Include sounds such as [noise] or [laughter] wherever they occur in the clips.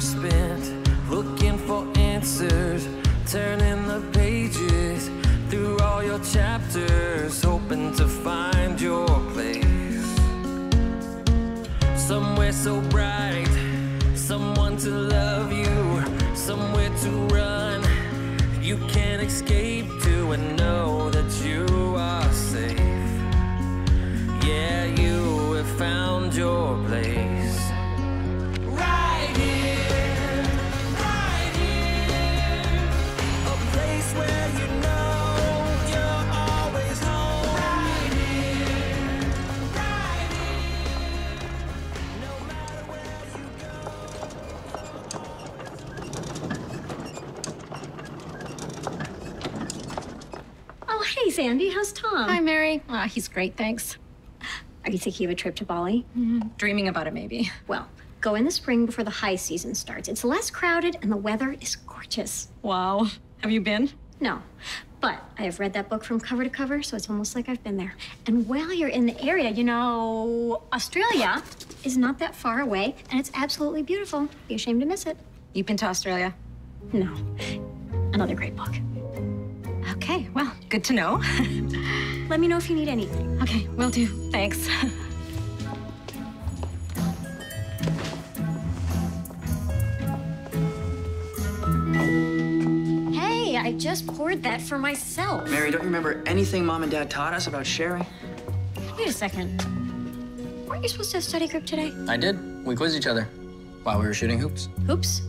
hours spent looking for answers, turning the pages through all your chapters, hoping to find your place. Somewhere so Sandy. How's Tom? Hi, Mary. Ah, he's great, thanks. Are you thinking of a trip to Bali? Dreaming about it, maybe. Well, go in the spring before the high season starts. It's less crowded and the weather is gorgeous. Wow. Have you been? No, but I have read that book from cover to cover, so it's almost like I've been there. And while you're in the area, you know, Australia is not that far away, and it's absolutely beautiful. Be ashamed to miss it. You've been to Australia? No, another great book. Okay, well, good to know. [laughs] Let me know if you need anything. okay, will do. Thanks. Hey, I just poured that for myself. Mary, don't you remember anything mom and dad taught us about sharing? Wait a second. Weren't you supposed to have study group today? I did. We quizzed each other while we were shooting hoops. Hoops?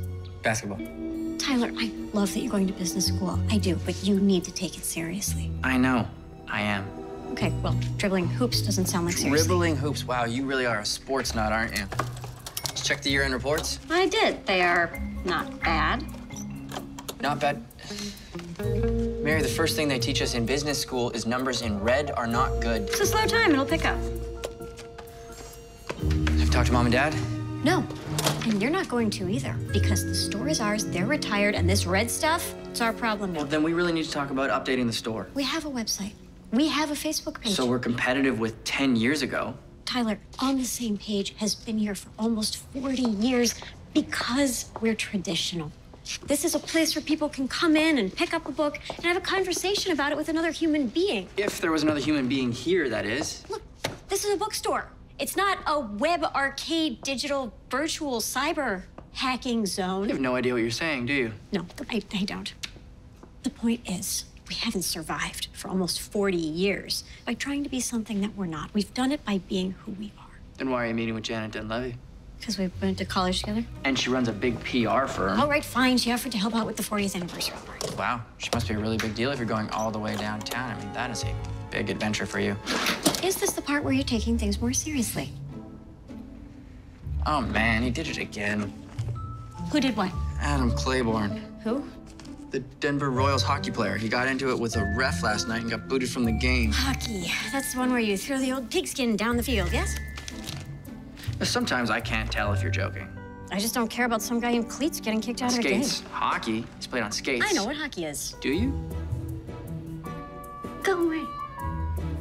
Basketball. Tyler, I love that you're going to business school. I do, but you need to take it seriously. I know. I am. Okay, well, dribbling hoops doesn't sound like seriously. Dribbling hoops. Wow, you really are a sports nut, aren't you? Let's check the year-end reports. I did. They are not bad. Not bad. Mary, the first thing they teach us in business school is numbers in red are not good. It's a slow time. It'll pick up. Have you talked to mom and dad? No, and you're not going to either because the store is ours. They're retired, and this red stuff, it's our problem Well, then we really need to talk about updating the store. We have a website. We have a Facebook page. So we're competitive with 10 years ago. Tyler, on the same page, has been here for almost 40 years because we're traditional. This is a place where people can come in and pick up a book and have a conversation about it with another human being. If there was another human being here, that is. Look, this is a bookstore. It's not a web arcade, digital, virtual, cyber hacking zone. You have no idea what you're saying, do you? No, I, I don't. The point is, we haven't survived for almost 40 years by trying to be something that we're not. We've done it by being who we are. Then why are you meeting with Janet Dunleavy? Because we went to college together. And she runs a big PR firm. All right, fine. She offered to help out with the 40th anniversary party. Wow, she must be a really big deal if you're going all the way downtown. I mean, that is a big adventure for you. Is this the part where you're taking things more seriously? Oh man, he did it again. Who did what? Adam Claiborne, Who? the Denver Royals hockey player. He got into it with a ref last night and got booted from the game. Hockey. That's the one where you throw the old pigskin down the field, yes? Sometimes I can't tell if you're joking. I just don't care about some guy in cleats getting kicked out of a game. Skates, hockey. He's played on skates. I know what hockey is. Do you? Go away.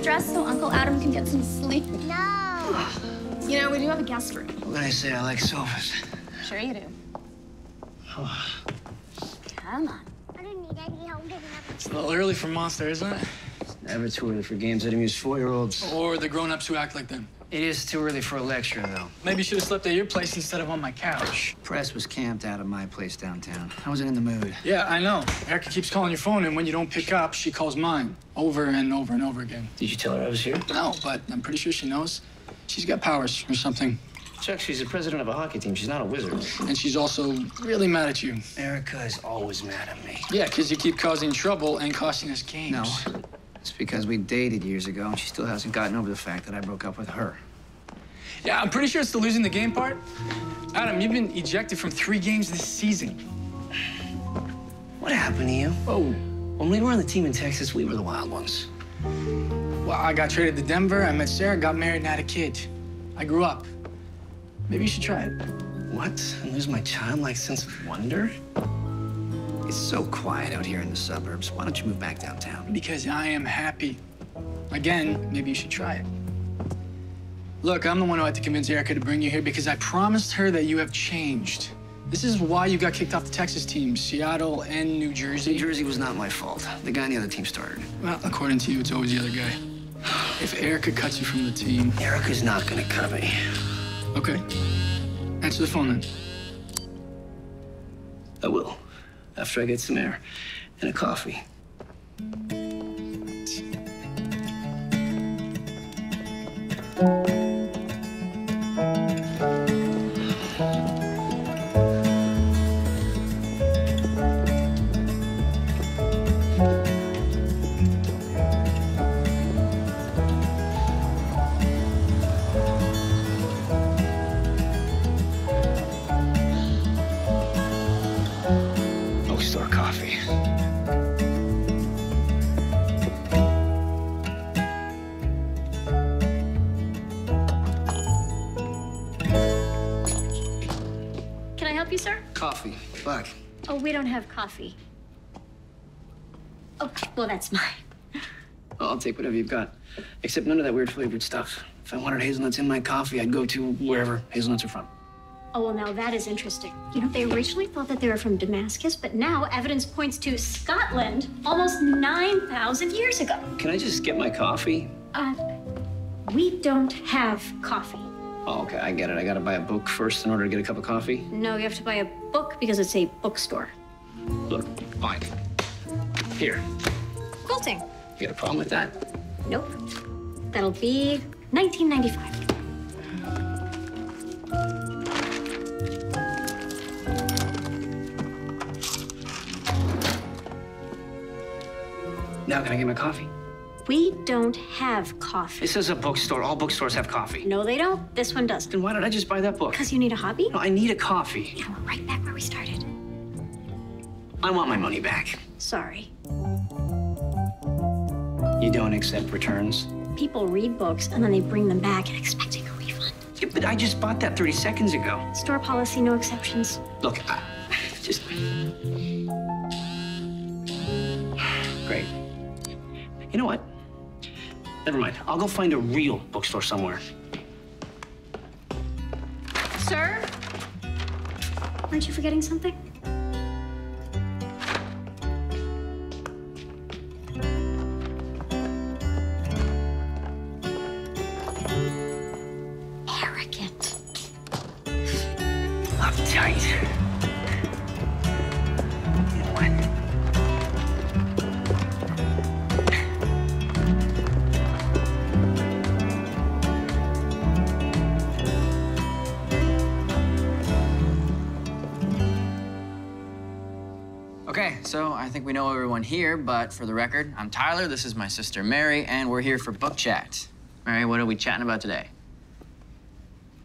you dressed so Uncle Adam can get some sleep. No. You know, we do have a guest room. What can I say? I like sofas. Sure you do. Come on. I don't need any help getting up. It's a little early for Monster, isn't it? It's Never too early for games that amuse four-year-olds. Or the grown-ups who act like them. It is too early for a lecture, though. Maybe you should have slept at your place instead of on my couch. Press was camped out of my place downtown. I wasn't in the mood. Yeah, I know. Erica keeps calling your phone, and when you don't pick up, she calls mine over and over and over again. Did you tell her I was here? No, but I'm pretty sure she knows. She's got powers or something. Chuck, she's the president of a hockey team. She's not a wizard. And she's also really mad at you. Erica is always mad at me. Yeah, because you keep causing trouble and costing us games. No. It's because we dated years ago, and she still hasn't gotten over the fact that I broke up with her. Yeah, I'm pretty sure it's the losing the game part. Adam, you've been ejected from three games this season. What happened to you? Oh, When we were on the team in Texas, we were the wild ones. well, I got traded to Denver. I met Sarah, got married, and had a kid. I grew up. Maybe you should try it. What? And lose my childlike sense of wonder? It's so quiet out here in the suburbs. Why don't you move back downtown? Because I am happy. Again, maybe you should try it. Look, I'm the one who had to convince Erica to bring you here because I promised her that you have changed. This is why you got kicked off the Texas team, Seattle and New Jersey. New Jersey was not my fault. The guy on the other team started. Well, according to you, it's always the other guy. If Erica cuts you from the team, Erica's not gonna cut me. okay. Answer the phone then. I will. After I get some air and a coffee. We don't have coffee. Oh, well, that's mine. Well, I'll take whatever you've got. Except none of that weird flavored stuff. If I wanted hazelnuts in my coffee, I'd go to wherever hazelnuts are from. Oh, well, now that is interesting. You know, they originally thought that they were from Damascus, but now evidence points to Scotland almost 9,000 years ago. Can I just get my coffee? Uh, we don't have coffee. Oh, okay, I get it. I gotta buy a book first in order to get a cup of coffee. No, you have to buy a book because it's a bookstore. Look, fine. Here. Quilting. You got a problem with that? Nope. That'll be 1995. Now can I get my coffee? We don't have coffee. This is a bookstore. All bookstores have coffee. No, they don't. This one doesn't. Then why did I just buy that book? Because you need a hobby? No, I need a coffee. Yeah, we're right back where we started. I want my money back. Sorry. You don't accept returns? People read books and then they bring them back expecting a refund. Yeah, but I just bought that 30 seconds ago. Store policy, no exceptions. Look, I, just. Great. You know what? Never mind. I'll go find a real bookstore somewhere. Sir? Aren't you forgetting something? Here, but for the record, I'm Tyler, this is my sister Mary, and we're here for book chat. Mary, what are we chatting about today?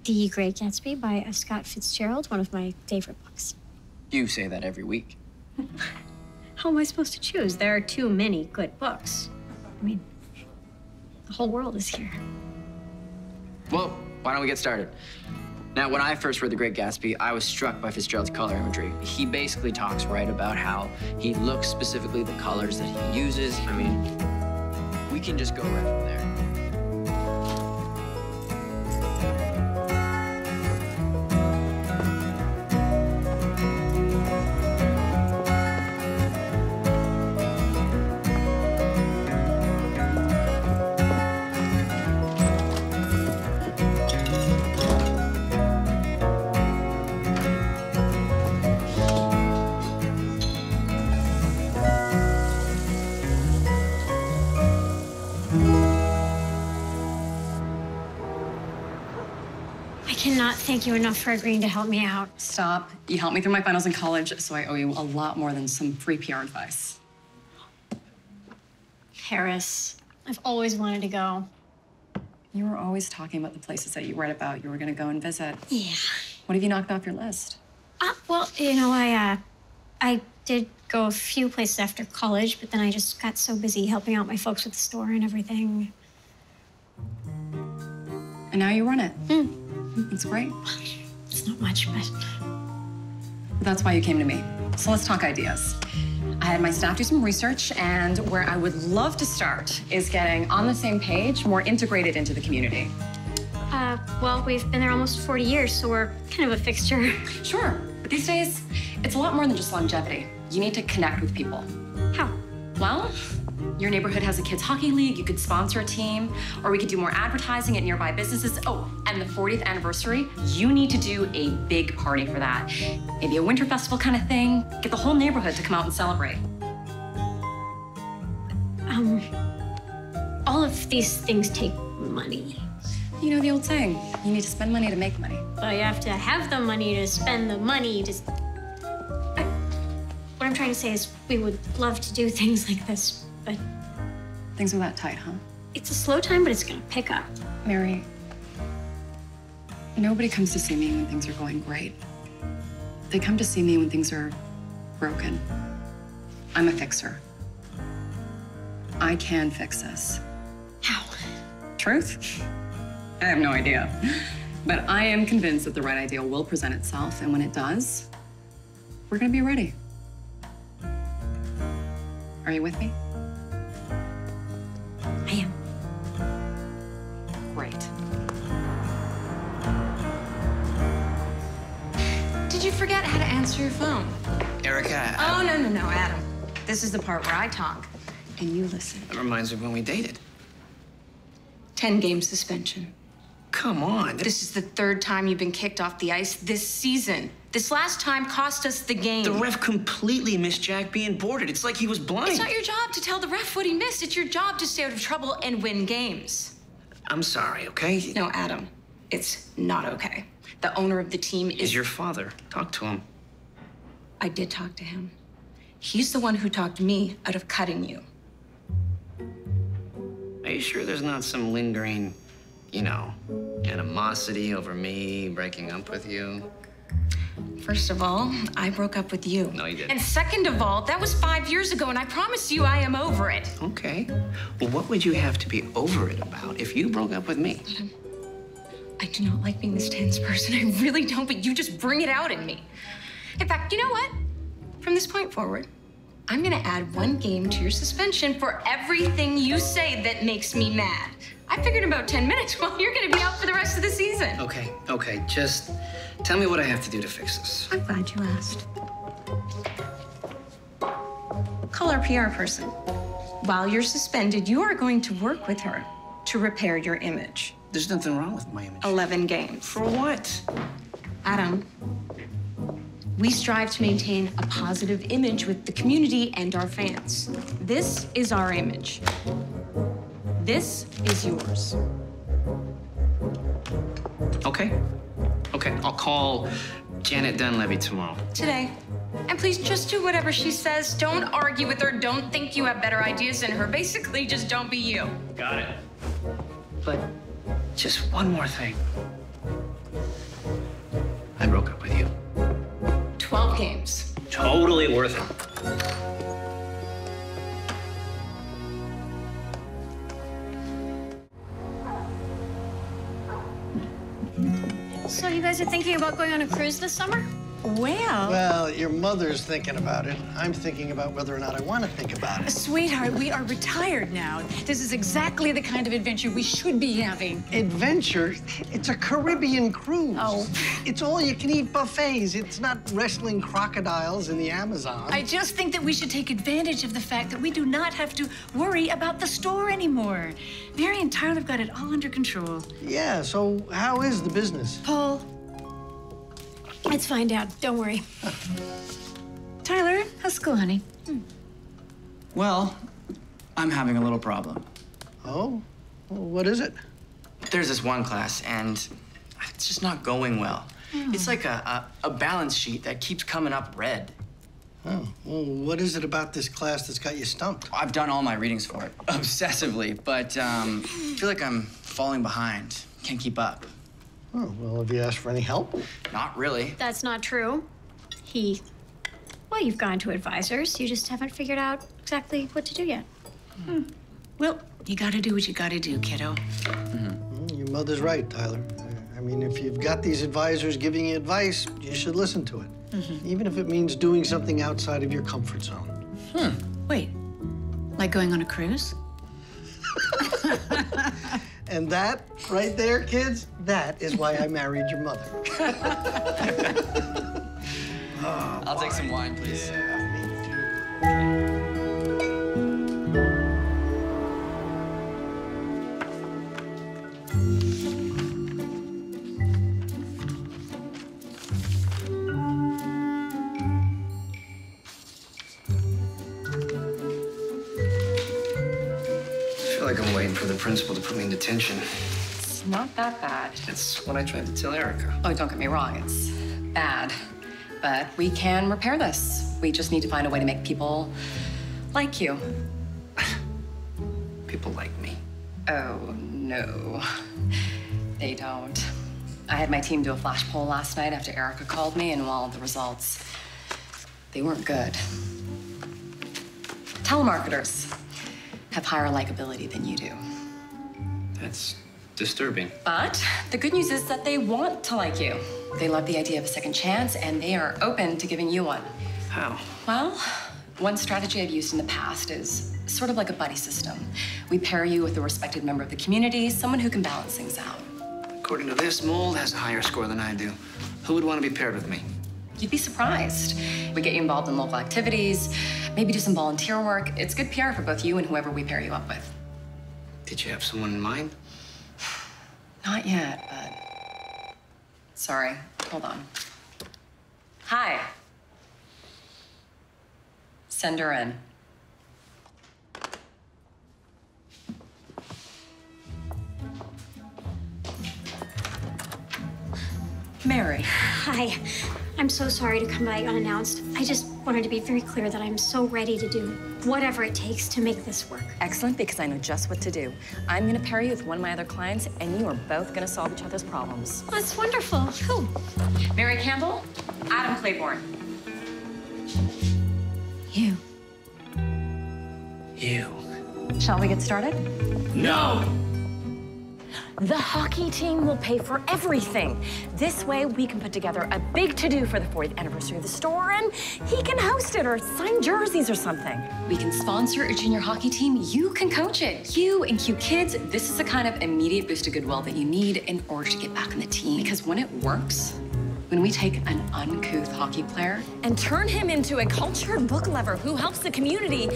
The Great Gatsby by uh, Scott Fitzgerald, one of my favorite books. You say that every week. [laughs] How am I supposed to choose? There are too many good books. I mean, the whole world is here. Well, why don't we get started? Now, when I first read The Great Gatsby, I was struck by Fitzgerald's color imagery. He basically talks right about how he looks specifically the colors that he uses. I mean, we can just go right from there. Thank you enough for agreeing to help me out. Stop. You helped me through my finals in college, so I owe you a lot more than some free PR advice. Paris. I've always wanted to go. You were always talking about the places that you read about you were going to go and visit. Yeah. What have you knocked off your list? Uh, well, you know, I uh, I did go a few places after college, but then I just got so busy helping out my folks with the store and everything. And now you run it. Hmm. It's great. It's not much, but That's why you came to me. So let's talk ideas. I had my staff do some research, and where I would love to start is getting on the same page, more integrated into the community. uh, well, we've been there almost 40 years, so we're kind of a fixture. [laughs] Sure, but these days, it's a lot more than just longevity. You need to connect with people. How? Well, your neighborhood has a kids' hockey league. You could sponsor a team, or we could do more advertising at nearby businesses. Oh, and the 40th anniversary, you need to do a big party for that. Maybe a winter festival kind of thing. Get the whole neighborhood to come out and celebrate. Um, all of these things take money. You know the old saying, you need to spend money to make money. Well, you have to have the money to spend the money to. I, what I'm trying to say is, we would love to do things like this, but Things are that tight, huh? it's a slow time, but it's gonna pick up. Mary, nobody comes to see me when things are going great. They come to see me when things are broken. I'm a fixer. I can fix this. How? Truth? I have no idea. But I am convinced that the right idea will present itself, and when it does, we're gonna be ready. Are you with me? I am. Great. Did you forget how to answer your phone? Erica, Oh, no, no, no, Adam. This is the part where I talk and you listen. that reminds me of when we dated. 10 game suspension. Come on. This is the third time you've been kicked off the ice this season. This last time cost us the game. The ref completely missed Jack being boarded. It's like he was blind. It's not your job to tell the ref what he missed. It's your job to stay out of trouble and win games. I'm sorry, okay? No, Adam, it's not okay. The owner of the team is. He's your father. Talk to him. I did talk to him. He's the one who talked me out of cutting you. Are you sure there's not some lingering, you know, animosity over me breaking up with you? First of all, I broke up with you. No, you didn't. And second of all, that was five years ago, and I promise you I am over it. Okay. Well, what would you have to be over it about if you broke up with me? I do not like being this tense person. I really don't, but you just bring it out in me. In fact, you know what? From this point forward, I'm gonna add one game to your suspension for everything you say that makes me mad. I figured in about 10 minutes, [laughs] well, you're gonna be out for the rest of the season. Okay, okay. Just tell me what I have to do to fix this. I'm glad you asked. Call our PR person. While you're suspended, you are going to work with her to repair your image. There's nothing wrong with my image. 11 games. For what? Adam, we strive to maintain a positive image with the community and our fans. This is our image. This is yours. Okay. Okay, I'll call Janet Dunleavy tomorrow. Today. And please just do whatever she says. Don't argue with her. Don't think you have better ideas than her. Basically, just don't be you. Got it. But just one more thing. I broke up with you. 12 games. Totally worth it. So you guys are thinking about going on a cruise this summer? Well, Well, your mother's thinking about it. I'm thinking about whether or not I want to think about it. sweetheart, we are retired now. This is exactly the kind of adventure we should be having. Adventure? It's a Caribbean cruise. Oh. It's all you can eat buffets. It's not wrestling crocodiles in the Amazon. I just think that we should take advantage of the fact that we do not have to worry about the store anymore. Mary and Tyler have got it all under control. Yeah, so how is the business? Paul, it's fine, Dad. Don't worry. Tyler, how's school, honey? Well, I'm having a little problem. Oh? Well, what is it? There's this one class, and it's just not going well. It's like a, a, a balance sheet that keeps coming up red. Oh, well, what is it about this class that's got you stumped? I've done all my readings for it, [laughs] obsessively, but um, I feel like I'm falling behind. Can't keep up. Oh, well, have you asked for any help? Not really. That's not true. He. Well, you've gone to advisors. You just haven't figured out exactly what to do yet. Hmm. Well, you gotta do what you gotta do, kiddo. Mm, Your mother's right, Tyler. I mean, if you've got these advisors giving you advice, you should listen to it. Even if it means doing something outside of your comfort zone. Hmm. Wait, like going on a cruise? [laughs] [laughs] And that right there, kids, that is why I married your mother. [laughs] I'll take some wine, please. I put me in detention. It's not that bad. It's what I tried to tell Erica. Oh, don't get me wrong, it's bad. But we can repair this. We just need to find a way to make people like you. [laughs] People like me. Oh, no. They don't. I had my team do a flash poll last night after Erica called me, and while the results, they weren't good. Telemarketers have higher likability than you do. That's disturbing. But the good news is that they want to like you. They love the idea of a second chance, and they are open to giving you one. How? Well, one strategy I've used in the past is sort of like a buddy system. We pair you with a respected member of the community, someone who can balance things out. According to this, Mold has a higher score than I do. Who would want to be paired with me? You'd be surprised. We get you involved in local activities, maybe do some volunteer work. It's good PR for both you and whoever we pair you up with. Did you have someone in mind? Not yet, but. Sorry, hold on. Hi. Send her in. Mary. Hi. I'm so sorry to come by unannounced. I just wanted to be very clear that I'm so ready to do whatever it takes to make this work. Excellent, because I know just what to do. I'm gonna pair you with one of my other clients, and you are both gonna solve each other's problems. That's wonderful. Who? Mary Campbell, Adam Claiborne. You. You. Shall we get started? No! The hockey team will pay for everything. This way, we can put together a big to-do for the 40th anniversary of the store, and he can host it or sign jerseys or something. We can sponsor a junior hockey team. You can coach it. You and cute kids, this is the kind of immediate boost of goodwill that you need in order to get back on the team. Because when it works, when we take an uncouth hockey player And turn him into a cultured book lover who helps the community.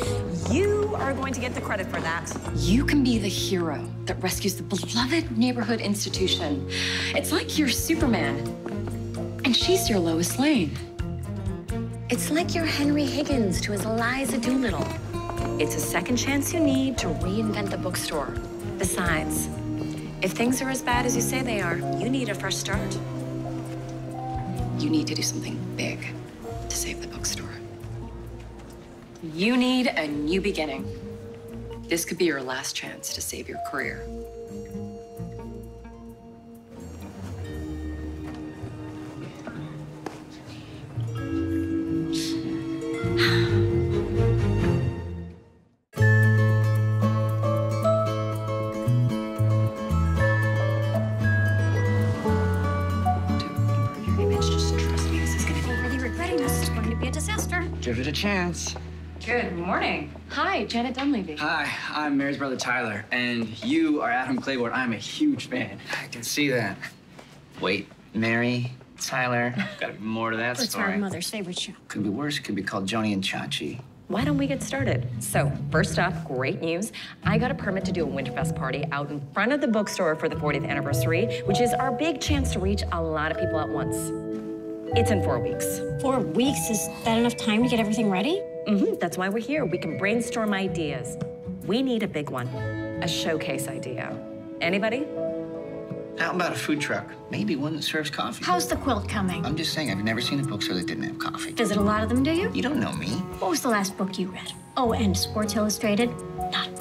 You are going to get the credit for that. You can be the hero that rescues the beloved neighborhood institution. It's like you're Superman, and she's your Lois Lane. It's like you're Henry Higgins to his Eliza Doolittle. It's a second chance you need to reinvent the bookstore. Besides, if things are as bad as you say they are, you need a fresh start. You need to do something big to save the bookstore. You need a new beginning. This could be your last chance to save your career. Janet Dunleavy. Hi, I'm Mary's brother Tyler, and you are Adam Claiborne. I'm a huge fan. I can see that. Wait, Mary, Tyler. Gotta be more to that It's my story. mother's favorite show. Could be worse. Could be called Joanie and Chachi. Why don't we get started? So, first off, great news. I got a permit to do a Winterfest party out in front of the bookstore for the 40th anniversary, which is our big chance to reach a lot of people at once. It's in four weeks. Four weeks? Is that enough time to get everything ready? Hmm That's why we're here. We can brainstorm ideas. We need a big one, a showcase idea. Anybody? How about a food truck? Maybe one that serves coffee. How's the quilt coming? I'm just saying, I've never seen a bookstore that didn't have coffee. Visit a lot of them, do you? You don't know me. What was the last book you read? Oh, and Sports Illustrated? Not a book.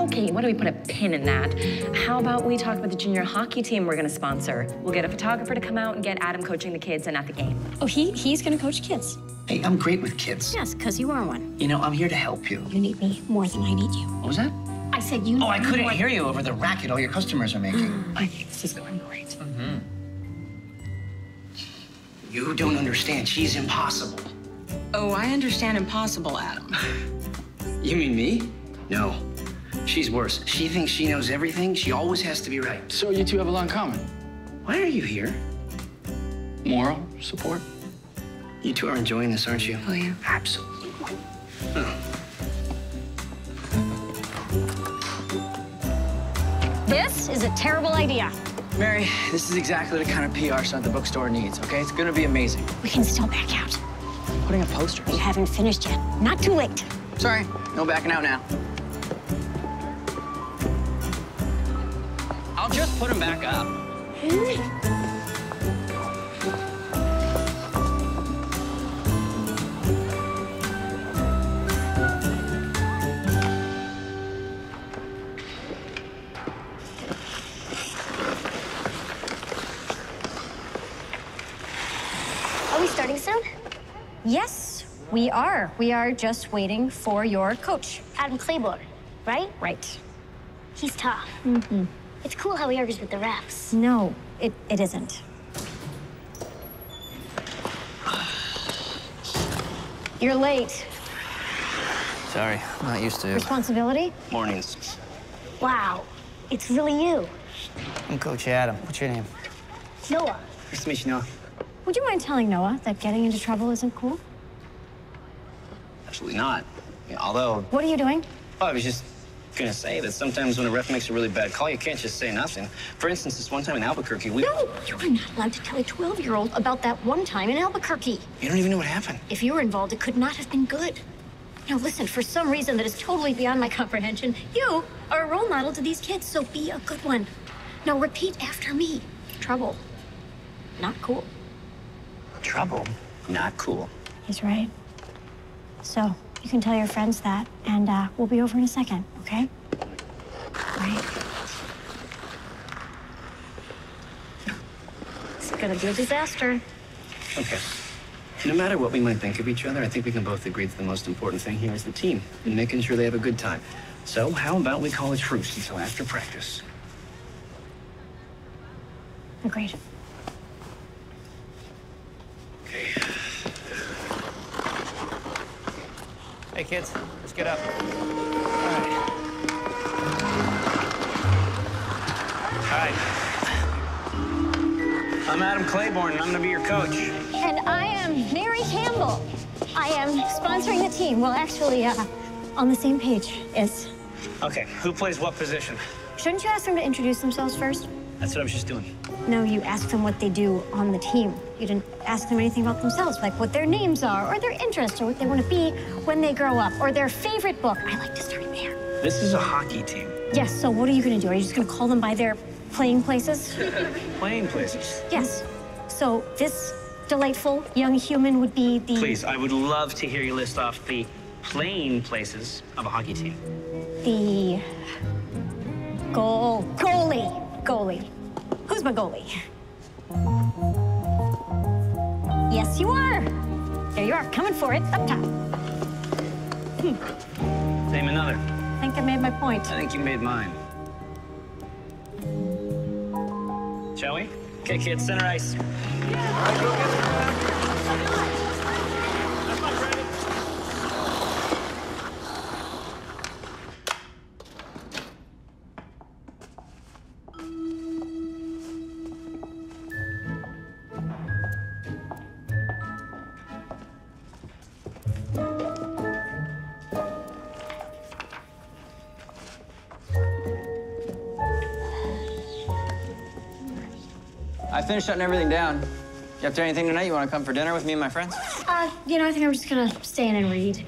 Okay, why don't we put a pin in that? How about we talk about the junior hockey team we're gonna sponsor? We'll get a photographer to come out and get Adam coaching the kids and at the game. Oh, he he's gonna coach kids. Hey, I'm great with kids. Yes, because you are one. You know, I'm here to help you. You need me more than I need you. What was that? I said you. Oh, I me couldn't more- hear you over the racket all your customers are making. [gasps] I think this is going great. Mm-hmm. You don't understand. She's impossible. Oh, I understand impossible, Adam. You mean me? No. She's worse. She thinks she knows everything. She always has to be right. So you two have a lot in common. Why are you here? Moral support. You two are enjoying this, aren't you? Oh, yeah. Absolutely. This is a terrible idea. Mary, this is exactly the kind of PR stunt the bookstore needs, okay? It's gonna be amazing. We can still back out. Putting up posters. We haven't finished yet. Not too late. Sorry, no backing out now. Put them back up. Are we starting soon? Yes, we are. We are just waiting for your coach. Adam Claiborne, right? Right. He's tough. Mm-hmm. It's cool how he argues with the refs. No, it, it isn't. You're late. Sorry, I'm not used to Responsibility? mornings. Wow, it's really you. I'm Coach Adam. What's your name? Noah. Nice to meet you, Noah. Would you mind telling Noah that getting into trouble isn't cool? Absolutely not. Yeah, although, What are you doing? oh, I was just gonna say that sometimes when a ref makes a really bad call, you can't just say nothing. For instance, this one time in Albuquerque, we. No, you are not allowed to tell a 12 year old about that one time in Albuquerque. You don't even know what happened. If you were involved, it could not have been good. Now, listen, for some reason that is totally beyond my comprehension, you are a role model to these kids, so be a good one. Now, repeat after me trouble. Not cool. Trouble. Not cool. He's right. So, you can tell your friends that, and uh, we'll be over in a second, okay? Right. It's gonna be a disaster. Okay. No matter what we might think of each other, I think we can both agree that the most important thing here is the team and making sure they have a good time. So, how about we call a truce until after practice? Agreed. Hey, kids, let's get up. All right. All right. I'm Adam Claiborne, and I'm gonna be your coach. And I am Mary Campbell. I am sponsoring the team. Well, actually, uh, on the same page is. Okay, who plays what position? Shouldn't you ask them to introduce themselves first? That's what I was just doing. No, you asked them what they do on the team. You didn't ask them anything about themselves, like what their names are, or their interests, or what they want to be when they grow up, or their favorite book. I like to start there. This is a hockey team. Yes, so what are you going to do? Are you just going to call them by their playing places? [laughs] Playing places. yes. So this delightful young human would be the. Please, I would love to hear you list off the playing places of a hockey team. The goal goalie goalie. Who's my goalie? Yes, you are. There you are, coming for it up top. Name another. I think I made my point. I think you made mine. Shall we? Okay, kids, center ice. I shutting everything down. You up to anything tonight? You want to come for dinner with me and my friends? Uh, you know, I think I'm just gonna stay in and read.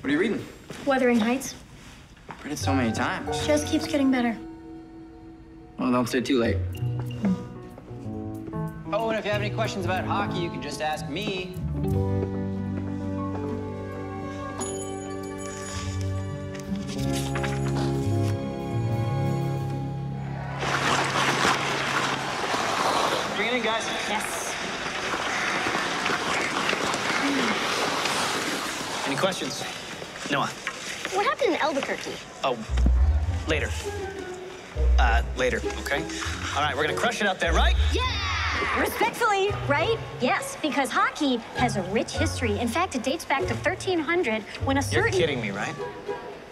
What are you reading? Wuthering Heights. I've Read it so many times. Just keeps getting better. Well, don't stay too late. Oh, and if you have any questions about hockey, you can just ask me. Yes. Any questions? Noah. What happened in Albuquerque? Oh, later. Uh, later, okay? All right, we're gonna crush it out there, right? Yeah! Respectfully, right? Yes, because hockey has a rich history. In fact, it dates back to 1300 when a certain... You're kidding me, right?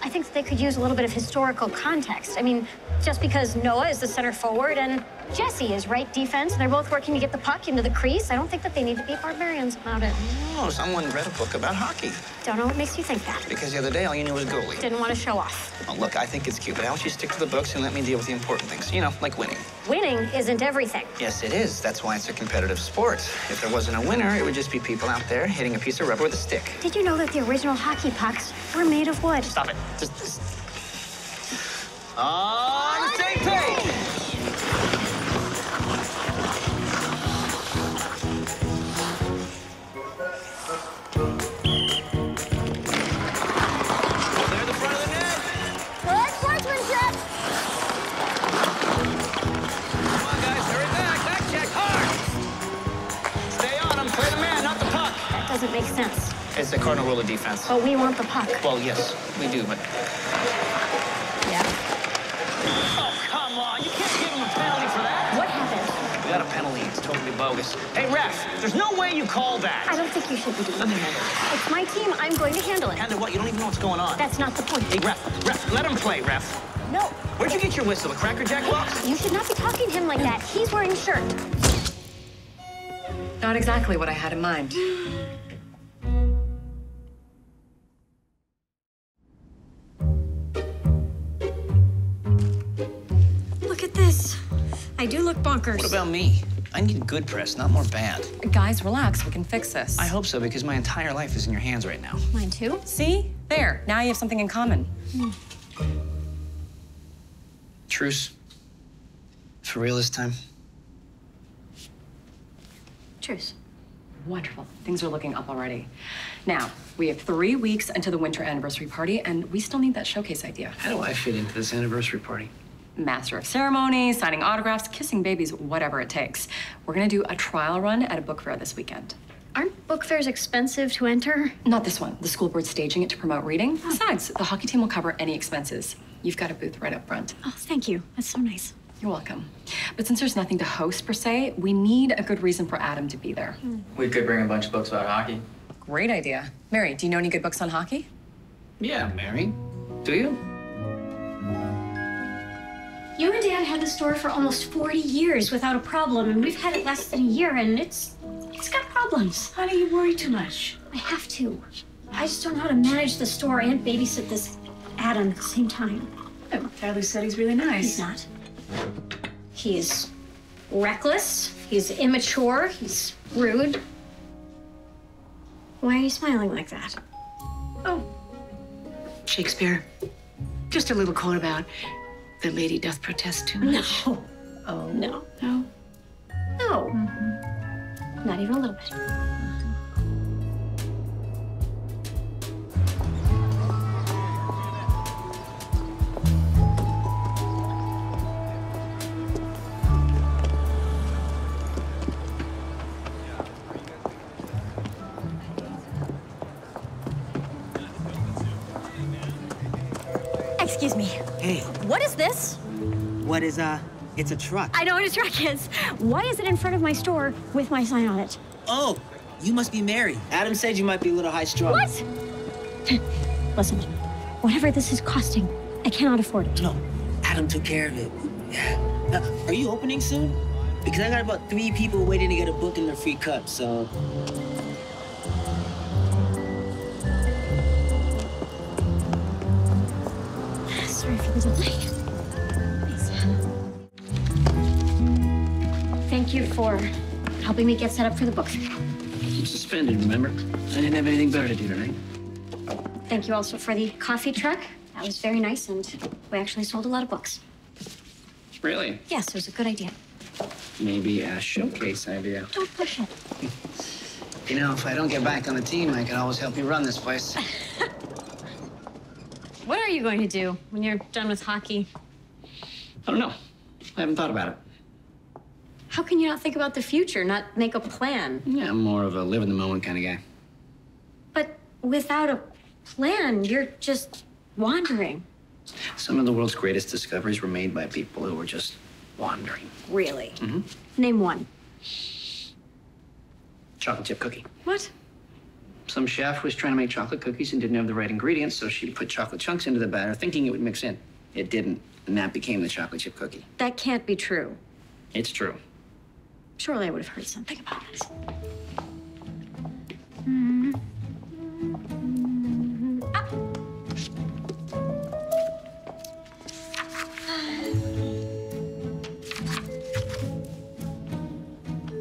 I think they could use a little bit of historical context. I mean, just because Noah is the center forward and Jesse is right defense, and they're both working to get the puck into the crease, I don't think that they need to be barbarians about it. Oh, someone read a book about hockey. Don't know what makes you think that. Because the other day, all you knew was goalie. Didn't want to show off. Oh, look, I think it's cute, but I want you to stick to the books and let me deal with the important things. You know, like winning. Winning isn't everything. Yes, it is. That's why it's a competitive sport. If there wasn't a winner, it would just be people out there hitting a piece of rubber with a stick. Did you know that the original hockey pucks were made of wood? Stop it. Just, just... On doesn't make sense. It's the cardinal rule of defense. But we want the puck. Well, yes, we do, but... Yeah. Oh, come on. You can't give him a penalty for that. What happened? We got a penalty. It's totally bogus. Hey, ref, there's no way you called that. I don't think you should be doing that. It's my team. I'm going to handle it. Handle what? You don't even know what's going on. That's not the point. Hey, ref, ref, let him play, ref. No. Where'd you get your whistle? A Cracker Jack box? You should not be talking to him like that. He's wearing a shirt. Not exactly what I had in mind. Bonkers. What about me? I need good press, not more bad. Guys, relax. We can fix this. I hope so, because my entire life is in your hands right now. Mine too. See? There. Now you have something in common. Hmm. Truce. For real this time? Truce. Wonderful. Things are looking up already. Now, we have three weeks until the winter anniversary party, and we still need that showcase idea. How do I fit into this anniversary party? Master of ceremonies, signing autographs, kissing babies, whatever it takes. We're gonna do a trial run at a book fair this weekend. Aren't book fairs expensive to enter? Not this one. The school board's staging it to promote reading. Oh. Besides, the hockey team will cover any expenses. You've got a booth right up front. Oh, thank you. That's so nice. You're welcome. But since there's nothing to host per se, we need a good reason for Adam to be there. Hmm. We could bring a bunch of books about hockey. Great idea. Mary, do you know any good books on hockey? Yeah, Mary. Do you? You and Dad had the store for almost 40 years without a problem, and we've had it less than a year, and it's it's got problems. Honey, you worry too much. I have to. I just don't know how to manage the store and babysit this Adam at the same time. Oh, Tyler said he's really nice. He's not. He's reckless. He's immature. He's rude. Why are you smiling like that? Oh, Shakespeare. Just a little quote about the lady doth protest too much. No. Oh. No. No? No. Mm-hmm. Not even a little bit. Hey, What is this? what is, uh, it's a truck. I know what a truck is. Why is it in front of my store with my sign on it? Oh, you must be Mary. Adam said you might be a little high strung. What? [laughs] Listen, whatever this is costing, I cannot afford it. No, Adam took care of it. Now, are you opening soon? Because I got about three people waiting to get a book and a free cup, so. Helping me get set up for the book. I'm suspended, remember? I didn't have anything better to do tonight. Thank you also for the coffee truck. That was very nice, and we actually sold a lot of books. Really? Yes, it was a good idea. Maybe a showcase idea. Don't push it. You know, if I don't get back on the team, I can always help you run this place. [laughs] What are you going to do when you're done with hockey? I don't know. I haven't thought about it. How can you not think about the future, not make a plan? Yeah, I'm more of a live in the moment kind of guy. But without a plan, you're just wandering. Some of the world's greatest discoveries were made by people who were just wandering. Really? Mm-hmm. Name one. Chocolate chip cookie. What? Some chef was trying to make chocolate cookies and didn't have the right ingredients, so she put chocolate chunks into the batter, thinking it would mix in. It didn't, and that became the chocolate chip cookie. That can't be true. It's true. Surely I would have heard something about this. Ah.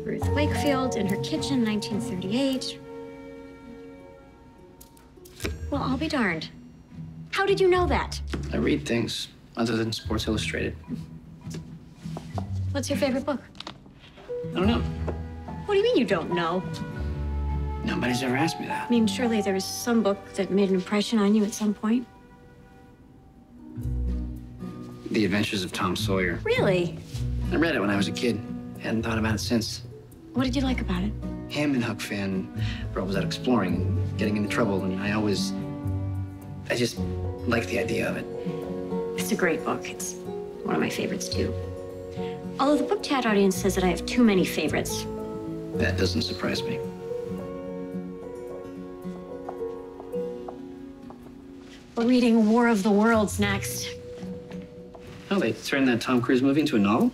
Ruth Wakefield in her kitchen, 1938. Well, I'll be darned. How did you know that? I read things other than Sports Illustrated. What's your favorite book? I don't know. What do you mean you don't know? Nobody's ever asked me that. I mean, surely there was some book that made an impression on you at some point. The Adventures of Tom Sawyer. Really? I read it when I was a kid. Hadn't thought about it since. What did you like about it? Him and Huck Finn were always out exploring and getting into trouble, and I always, I just liked the idea of it. It's a great book. It's one of my favorites, too. Although the book chat audience says that I have too many favorites. That doesn't surprise me. We're reading War of the Worlds next. Oh, they turned that Tom Cruise movie into a novel?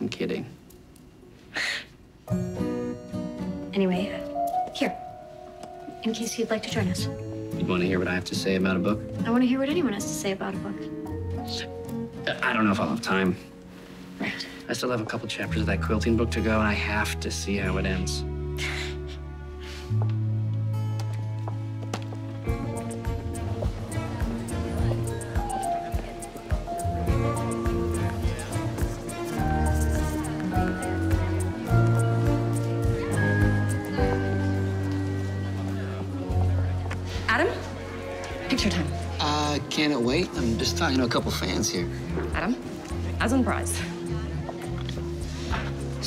I'm kidding. Anyway, here. In case you'd like to join us. You'd want to hear what I have to say about a book? I want to hear what anyone has to say about a book. I don't know if I'll have time. Right. I still have a couple chapters of that quilting book to go, and I have to see how it ends. Adam, picture time. Uh, can't wait. I'm just talking to a couple fans here. Adam, as on the prize.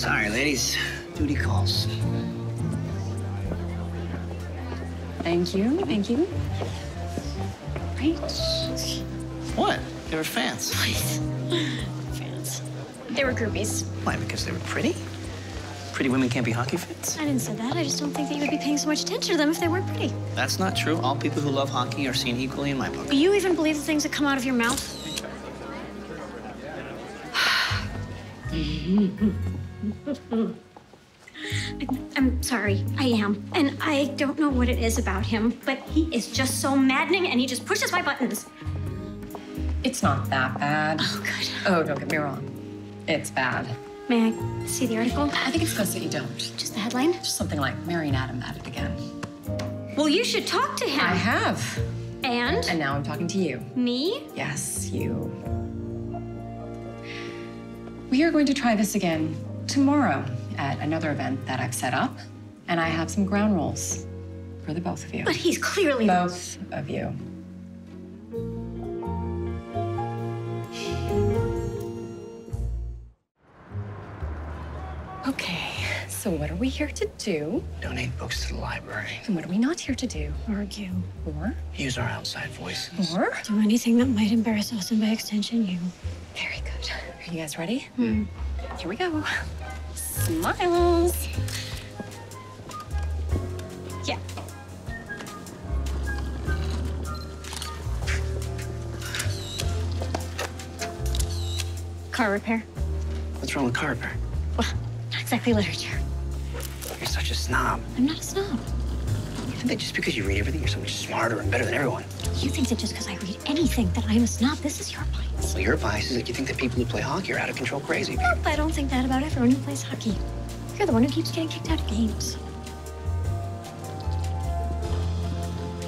Sorry, ladies. Duty calls. Thank you, thank you. Right. What? They were fans. [laughs] Fans. They were groupies. Why? Because they were pretty? Pretty women can't be hockey fans? I didn't say that. I just don't think that you would be paying so much attention to them if they weren't pretty. That's not true. All people who love hockey are seen equally in my book. Do you even believe the things that come out of your mouth? [laughs] I'm sorry, I am. And I don't know what it is about him, but he is just so maddening and he just pushes my buttons. It's not that bad. Oh, good. Oh, don't get me wrong. It's bad. May I see the article? I think it's best that you don't. Just the headline? Just something like Mary and Adam at it again. Well, you should talk to him. I have. And? And now I'm talking to you. Me? Yes, you. We are going to try this again tomorrow at another event that I've set up. And I have some ground rules for the both of you. But he's clearly both of you. Okay, so what are we here to do? Donate books to the library. And what are we not here to do? Argue. Or? Use our outside voices. Or? Do anything that might embarrass us and by extension you. Very good. You guys ready? Hmm. Here we go. Smiles. Yeah. Car repair. What's wrong with car repair? Well, not exactly literature. You're such a snob. I'm not a snob. You think that just because you read everything, you're so much smarter and better than everyone? You think that just because I read anything that I'm a snob, this is your bias. Well, your bias is that you think that people who play hockey are out of control crazy. Nope, I don't think that about everyone who plays hockey. You're the one who keeps getting kicked out of games.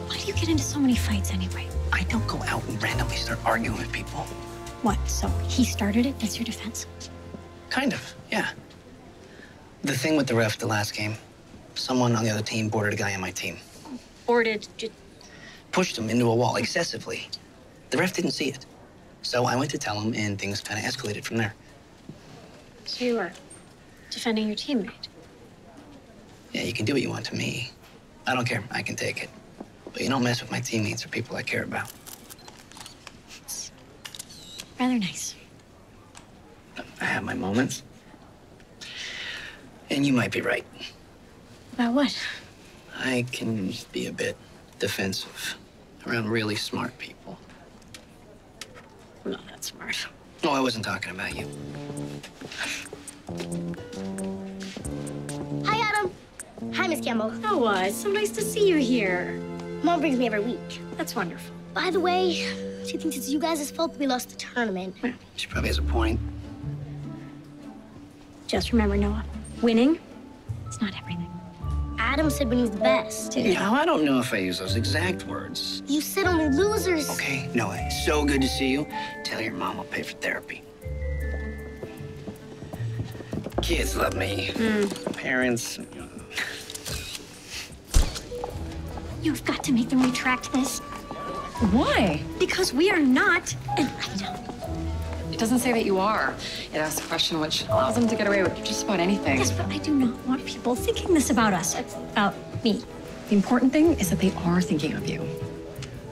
Why do you get into so many fights anyway? I don't go out and randomly start arguing with people. What? So he started it? That's your defense? Kind of, yeah. The thing with the ref the last game, someone on the other team boarded a guy on my team. Boarded. Pushed him into a wall excessively. The ref didn't see it. So I went to tell him, and things kind of escalated from there. So you were defending your teammate. Yeah, you can do what you want to me. I don't care. I can take it. But you don't mess with my teammates or people I care about. Rather nice. I have my moments. And you might be right. About what? I can be a bit defensive around really smart people. I'm not that smart. No, I wasn't talking about you. Hi, Adam. Hi, Miss Campbell. Noah, it's so nice to see you here. Mom brings me every week. That's wonderful. By the way, she thinks it's you guys' fault that we lost the tournament. She probably has a point. Just remember, Noah, winning is not everything. Adam said when he was the best. Now, I don't know if I use those exact words. You said only losers. Okay, Noah, it's so good to see you. Tell your mom I'll pay for therapy. Kids love me. Hmm. Parents. You've got to make them retract this. Why? Because we are not an item. It doesn't say that you are. It asks a question which allows them to get away with just about anything. Yes, but I do not want people thinking this about us. It's about me. The important thing is that they are thinking of you.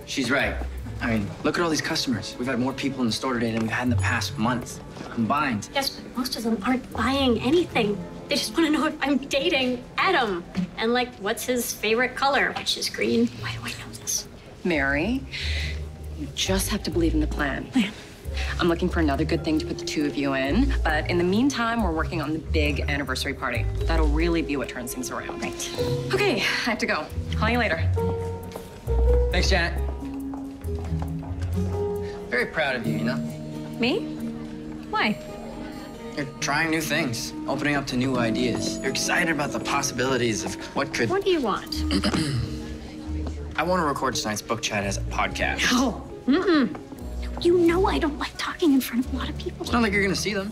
She's right. I mean, look at all these customers. We've had more people in the store today than we've had in the past month combined. Yes, but most of them aren't buying anything. They just want to know if I'm dating Adam. And like, what's his favorite color, which is green. Why do I know this? Mary, you just have to believe in the plan. I'm looking for another good thing to put the two of you in, but in the meantime, we're working on the big anniversary party. That'll really be what turns things around. Right. Okay, I have to go. Call you later. Thanks, Janet. Very proud of you, you know? Me? Why? You're trying new things, opening up to new ideas. You're excited about the possibilities of what could. What do you want? [clears throat] I want to record tonight's book chat as a podcast. No. Mm-mm. You know I don't like talking in front of a lot of people. It's not like you're gonna see them.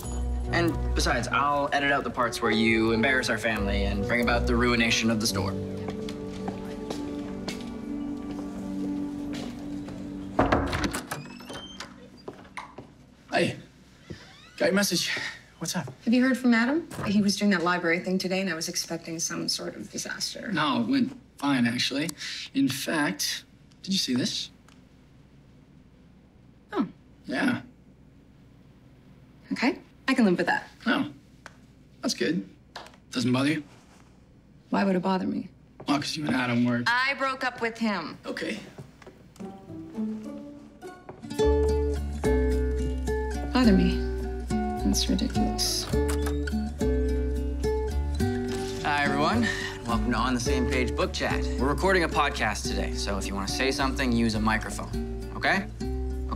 And besides, I'll edit out the parts where you embarrass our family and bring about the ruination of the store. Hey, got your message. What's up? Have you heard from Adam? He was doing that library thing today, and I was expecting some sort of disaster. No, it went fine, actually. In fact, did you see this? Oh. Yeah. Okay, I can live with that. Oh, that's good. Doesn't bother you? Why would it bother me? Well, because you and Adam were. I broke up with him. Okay. Bother me. That's ridiculous. Hi, everyone. Welcome to On the Same Page Book Chat. We're recording a podcast today, so if you want to say something, use a microphone. Okay?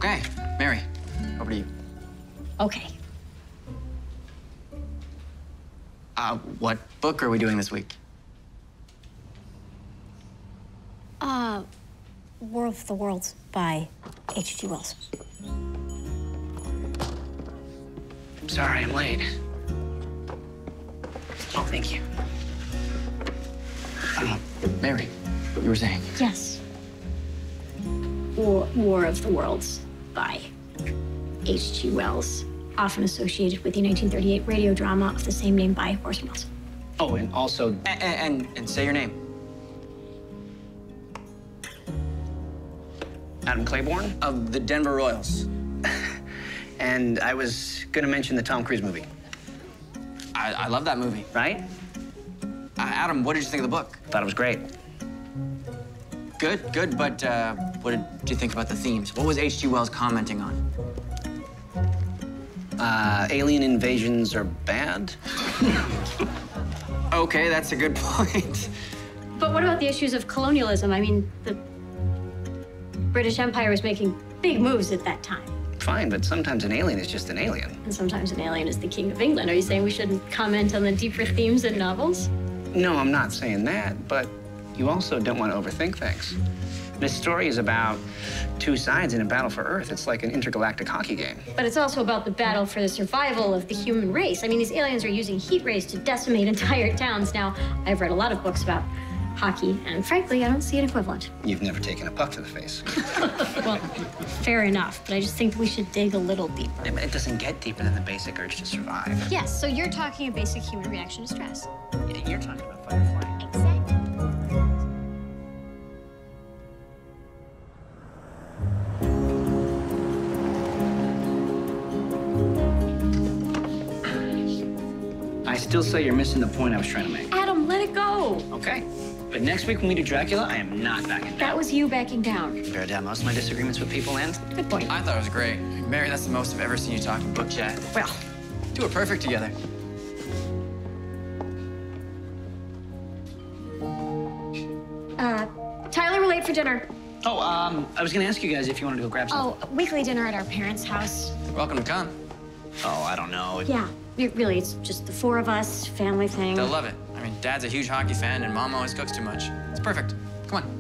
Okay. Mary, over to you. Okay. Uh, what book are we doing this week? Uh, War of the Worlds by H.G. Wells. Sorry, I'm late. Oh, thank you. Uh, Mary, you were saying? Yes. War, War of the Worlds by H.G. Wells, often associated with the 1938 radio drama of the same name by Orson Welles. Oh, and also. And, and, and say your name. Adam Claiborne? Of the Denver Royals. [laughs] and I was gonna mention the Tom Cruise movie. I, I love that movie. Right? Uh, Adam, what did you think of the book? Thought it was great. Good, good, but uh, what did you think about the themes? What was H.G. Wells commenting on? Uh, alien invasions are bad. [laughs] okay, that's a good point. But what about the issues of colonialism? I mean, the British Empire was making big moves at that time. Fine, but sometimes an alien is just an alien. And sometimes an alien is the king of England. Are you saying we shouldn't comment on the deeper themes in novels? No, I'm not saying that, but you also don't want to overthink things. This story is about two sides in a battle for Earth. It's like an intergalactic hockey game. But it's also about the battle for the survival of the human race. I mean, these aliens are using heat rays to decimate [laughs] entire towns. Now, I've read a lot of books about hockey, and frankly, I don't see an equivalent. You've never taken a puck to the face. [laughs] Well, fair enough, but I just think we should dig a little deeper. It doesn't get deeper than the basic urge to survive. Yes, so you're talking a basic human reaction to stress. You're talking about fight or flight. I still say you're missing the point I was trying to make. Adam, let it go. Okay. But next week when we do Dracula, I am not backing down. That was you backing down. Bear down most of my disagreements with people and Good point. I thought it was great. Mary, that's the most I've ever seen you talk in book chat. Well, Do it perfect together. uh, Tyler, we're late for dinner. Oh, um, I was gonna ask you guys if you wanted to go grab some. Oh, weekly dinner at our parents' house. Welcome to come. Oh, I don't know. Yeah, it- really, it's just the four of us, family thing. They'll love it. I mean, Dad's a huge hockey fan, and Mom always cooks too much. It's perfect. Come on.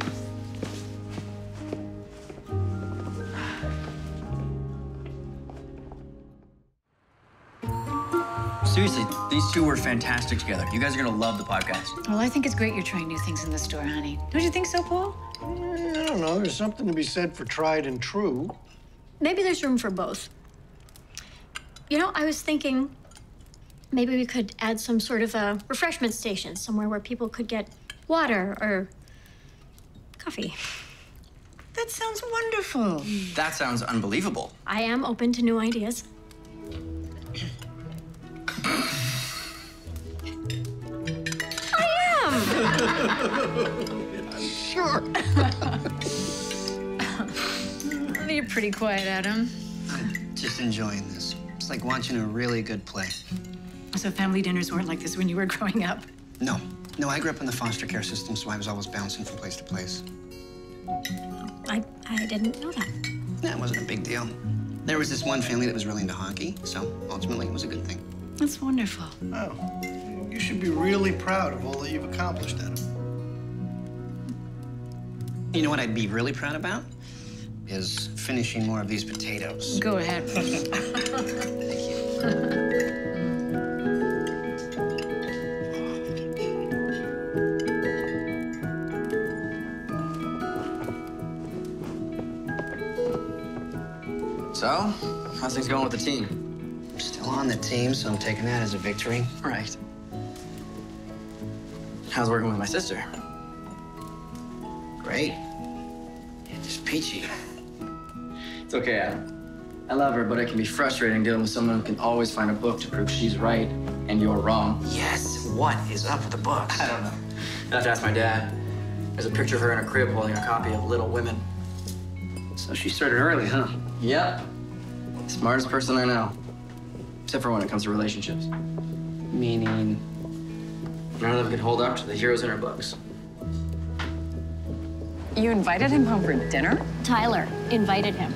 Seriously, these two were fantastic together. You guys are gonna love the podcast. Well, I think it's great you're trying new things in the store, honey. Don't you think so, Paul? I don't know. There's something to be said for tried and true. Maybe there's room for both. You know, I was thinking maybe we could add some sort of a refreshment station somewhere where people could get water or coffee. That sounds wonderful. That sounds unbelievable. I am open to new ideas. I am! [laughs] sure. [laughs] You're pretty quiet, Adam. I'm just enjoying this. It's like watching a really good play. So family dinners weren't like this when you were [laughs] growing up. No, no, I grew up in the foster care system, so I was always bouncing from place to place. I, I didn't know that. That wasn't a big deal. There was this one family that was really into hockey, so ultimately it was a good thing. That's wonderful. Oh, you should be really proud of all that you've accomplished, Adam. You know what I'd be really proud about? Is finishing more of these potatoes. Go ahead. [laughs] [laughs] So, how's things going with the team? I'm still on the team, so I'm taking that as a victory. Right. How's working with my sister? Great. Yeah, just peachy. It's okay, Adam. I love her, but it can be frustrating dealing with someone who can always find a book to prove she's right and you're wrong. Yes, what is up with the books? I don't know. I have to ask my dad. There's a picture of her in a crib holding a copy of Little Women. So she started early, huh? Yep. Smartest person I know. Except for when it comes to relationships. Meaning, None of them can hold up to the heroes in her books. You invited him home for dinner? Tyler invited him.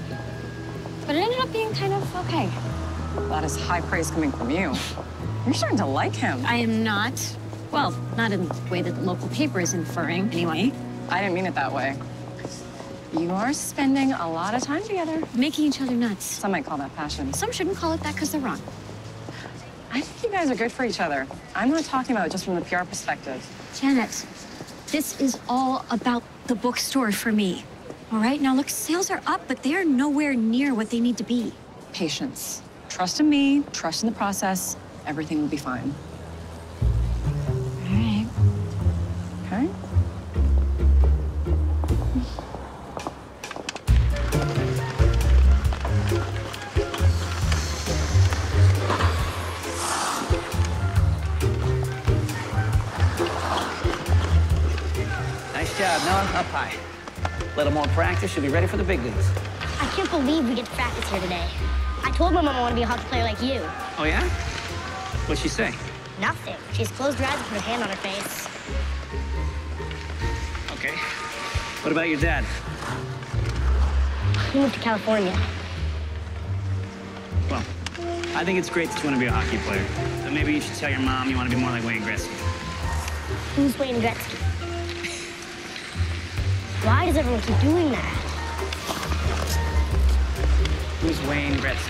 But it ended up being kind of okay. That is high praise coming from you. You're starting to like him. I am not, well, not in the way that the local paper is inferring, anyway. I didn't mean it that way. You are spending a lot of time together. Making each other nuts. Some might call that passion. Some shouldn't call it that because they're wrong. I think you guys are good for each other. I'm not talking about it just from the PR perspective. Janet, this is all about the bookstore for me. All right, now look, sales are up, but they are nowhere near what they need to be. Patience. Trust in me, trust in the process. Everything will be fine. Noah. Up high. A little more practice, you'll be ready for the big leagues. I can't believe we get to practice here today. I told my mom I want to be a hockey player like you. Oh, yeah? What'd she say? Nothing. She's closed her eyes and put her hand on her face. Okay. What about your dad? He moved to California. Well, I think it's great that you want to be a hockey player. But maybe you should tell your mom you want to be more like Wayne Gretzky. Who's Wayne Gretzky? Why does everyone keep doing that? Who's Wayne Gretzky?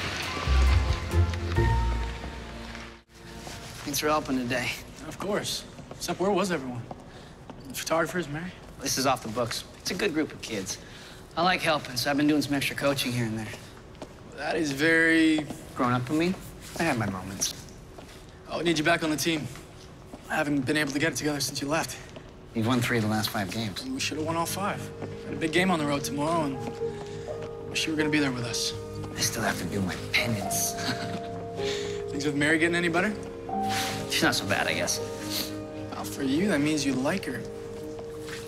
Thanks for helping today. Of course. Except where was everyone? Photographers, Mary? This is off the books. It's a good group of kids. I like helping, so I've been doing some extra coaching here and there. That is very... Grown up of me? I have my moments. Oh, I need you back on the team. I haven't been able to get it together since you left. You've won three of the last five games. We should have won all five. Got a big game on the road tomorrow, and wish you were gonna be there with us. I still have to do my penance. [laughs] Things with Mary getting any better? She's not so bad, I guess. Well, for you, that means you like her.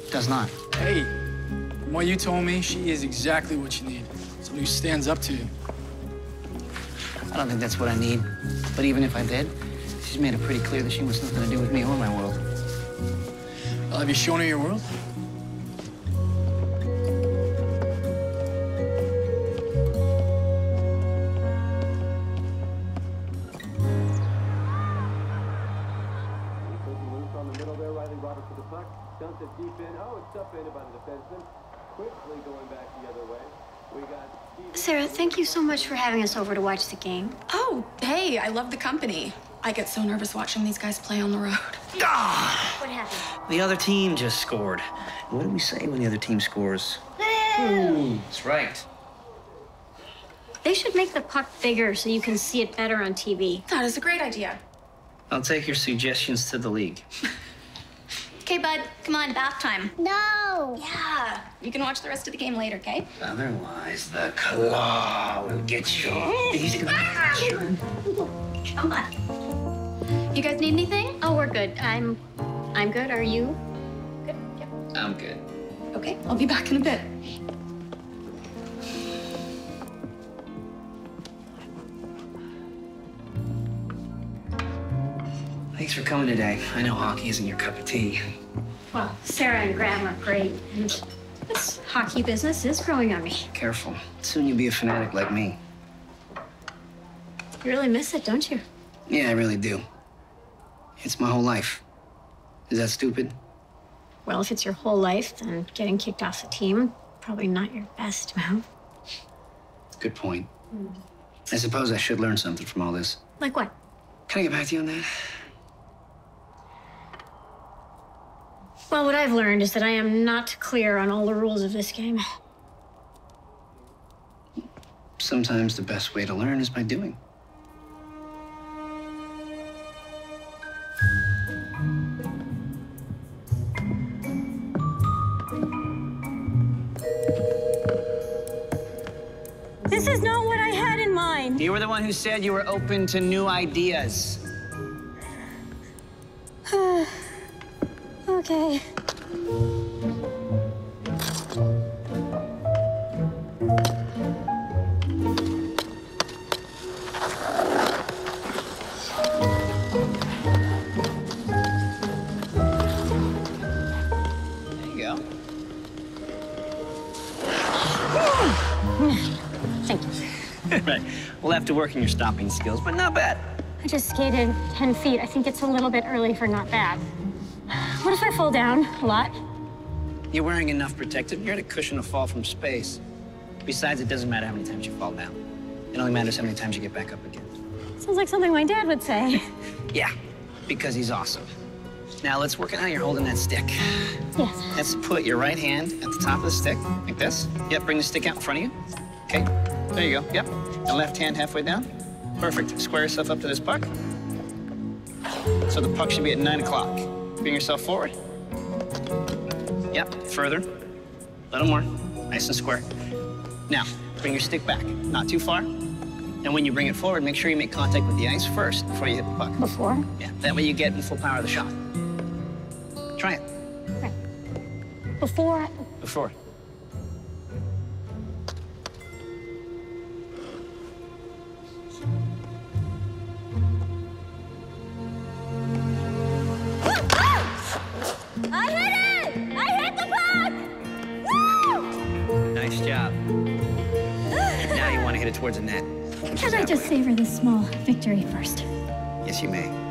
Does not. Hey, from what you told me, she is exactly what you need. Someone who stands up to you. I don't think that's what I need. But even if I did, she's made it pretty clear that she wants nothing to do with me or my world. Well, have you shown her your world? Sarah, thank you so much for having us over to watch the game. Oh, hey, I love the company. I get so nervous watching these guys play on the road. Ah! What happened? The other team just scored. What do we say when the other team scores? That's right. They should make the puck bigger so you can see it better on TV. That is a great idea. I'll take your suggestions to the league. [laughs] Okay, bud, come on, bath time. No. Yeah, you can watch the rest of the game later, okay? Otherwise, the claw will get you. He's gonna ah! get you. Come on. You guys need anything? Oh, we're good. I'm I'm good. Are you? Good. Yep. I'm good. Okay, I'll be back in a bit. Thanks for coming today. I know hockey isn't your cup of tea. Well, Sarah and Graham are great. And this hockey business is growing on me. Careful. Soon you'll be a fanatic like me. You really miss it, don't you? Yeah, I really do. It's my whole life. Is that stupid? Well, if it's your whole life, then getting kicked off the team probably not your best move. Good point. I suppose I should learn something from all this. Like what? Can I get back to you on that? Well, what I've learned is that I am not clear on all the rules of this game. Sometimes the best way to learn is by doing. This is not what I had in mind. You were the one who said you were open to new ideas. Okay. There you go. Thank you. [laughs] right. We'll have to work on your stopping skills, but not bad. I just skated 10 feet. I think it's a little bit early for not bad. What if I fall down a lot? You're wearing enough protective gear to cushion a fall from space. Besides, it doesn't matter how many times you fall down. It only matters how many times you get back up again. Sounds like something my dad would say. [laughs] Yeah, because he's awesome. Now let's work on how you're holding that stick. Yes. Let's put your right hand at the top of the stick, like this. Yep, bring the stick out in front of you. Okay, there you go. Yep. And left hand halfway down. Perfect. Square yourself up to this puck. So the puck should be at nine o'clock. Bring yourself forward. Yep, further. A little more. Nice and square. Now, bring your stick back. Not too far. And when you bring it forward, make sure you make contact with the ice first before you hit the puck. Before? Yeah, that way you get in full power of the shot. Try it. Before. Before. Now you want to hit it towards the net. I just savor this small victory first? Yes, you may.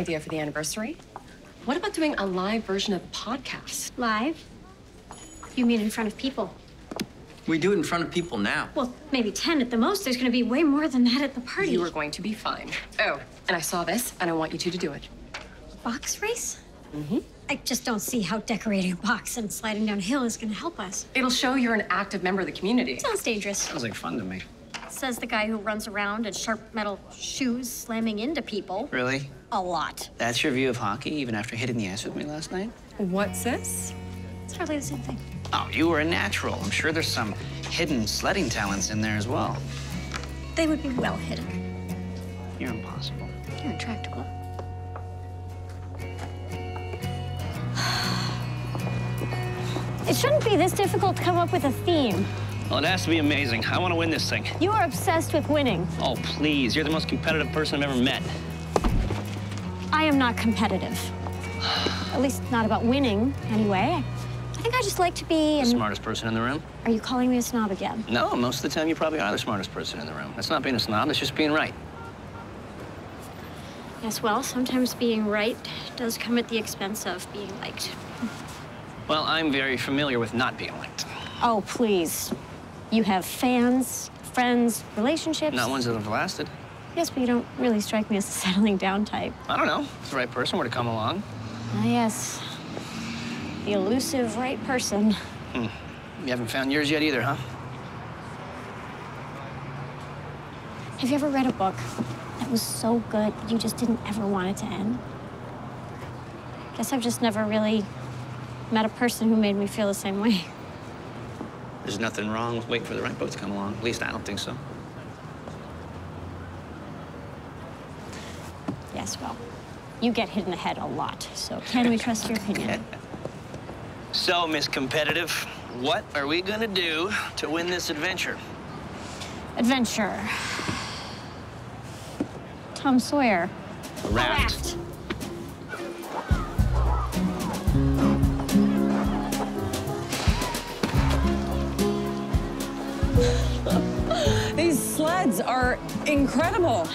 Idea for the anniversary. What about doing a live version of the podcast? Live? You mean in front of people? We do it in front of people now. Well, maybe 10 at the most. There's going to be way more than that at the party. You are going to be fine. Oh, and I saw this, and I want you two to do it. Box race? Mm-hmm. I just don't see how decorating a box and sliding down a hill is going to help us. It'll show you're an active member of the community. Sounds dangerous. Sounds like fun to me. Says the guy who runs around in sharp metal shoes slamming into people. Really? A lot. That's your view of hockey, even after hitting the ice with me last night? What's this? It's hardly the same thing. Oh, you were a natural. I'm sure there's some hidden sledding talents in there as well. They would be well hidden. You're impossible. You're intractable. It shouldn't be this difficult to come up with a theme. Well, it has to be amazing. I want to win this thing. You are obsessed with winning. Oh, please. You're the most competitive person I've ever met. I am not competitive. At least not about winning, anyway. I think I just like to be. The smartest person in the room? are you calling me a snob again? No, most of the time you probably are the smartest person in the room. That's not being a snob, that's just being right. Yes, well, sometimes being right does come at the expense of being liked. Well, I'm very familiar with not being liked. Oh, please. You have fans, friends, relationships. Not ones that have lasted. Yes, but you don't really strike me as a [laughs] settling down type. I don't know. If the right person were to come along. Ah, yes. The elusive right person. Hmm. You haven't found yours yet either, huh? Have you ever read a book that was so good you just didn't ever want it to end? Guess I've just never really met a person who made me feel the same way. There's nothing wrong with waiting for the right boat to come along. At least I don't think so. Yes, well, you get hit in the head a lot, so can we trust your opinion? [laughs] So, Miss Competitive, what are we gonna do to win this adventure? Adventure. Tom Sawyer. A raft. [laughs] These sleds are incredible.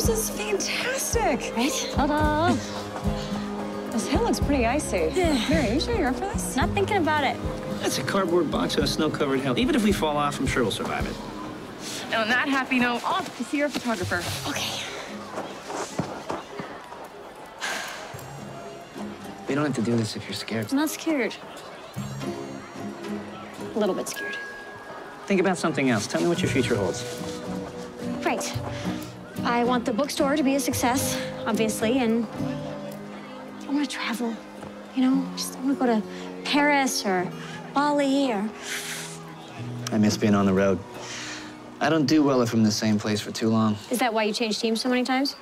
And yours is fantastic. Right? Ta-da! This hill looks pretty icy. Yeah. Mary, are you sure you're up for this? Not thinking about it. That's a cardboard box on a snow-covered hill. Even if we fall off, I'm sure we'll survive it. And on that happy note, off to see your photographer. Okay. We don't have to do this if you're scared. I'm not scared. A little bit scared. Think about something else. Tell me what your future holds. Right. I want the bookstore to be a success, obviously, and I want to travel. You know, just I want to go to Paris or Bali or. I miss being on the road. I don't do well if I'm in the same place for too long. Is that why you changed teams so many times?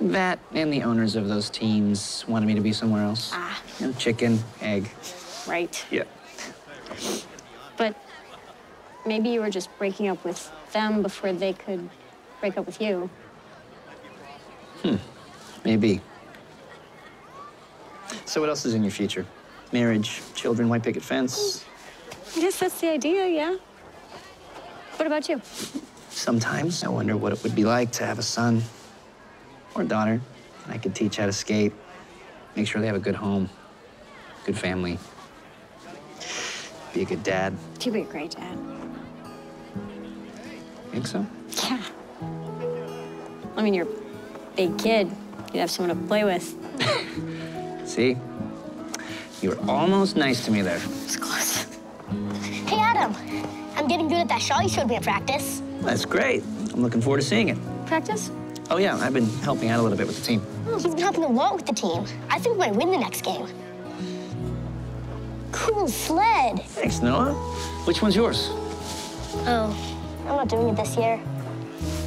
That and the owners of those teams wanted me to be somewhere else. Ah, You know, chicken, egg. right. Yeah. But maybe you were just breaking up with them before they could break up with you. Hmm. Maybe. So what else is in your future? Marriage, children, white picket fence. I guess that's the idea, yeah. What about you? Sometimes I wonder what it would be like to have a son or a daughter and I could teach how to skate, make sure they have a good home, good family, be a good dad. You'd be a great dad. Think so? Yeah. I mean, you're a big kid. You'd have someone to play with. [laughs] See? You were almost nice to me there. It's close. Hey, Adam. I'm getting good at that shot you showed me in practice. That's great. I'm looking forward to seeing it. Practice? Oh, yeah, I've been helping out a little bit with the team. Oh, you've been helping a lot with the team. I think we might win the next game. Cool sled. Thanks, Noah. Which one's yours? Oh, I'm not doing it this year.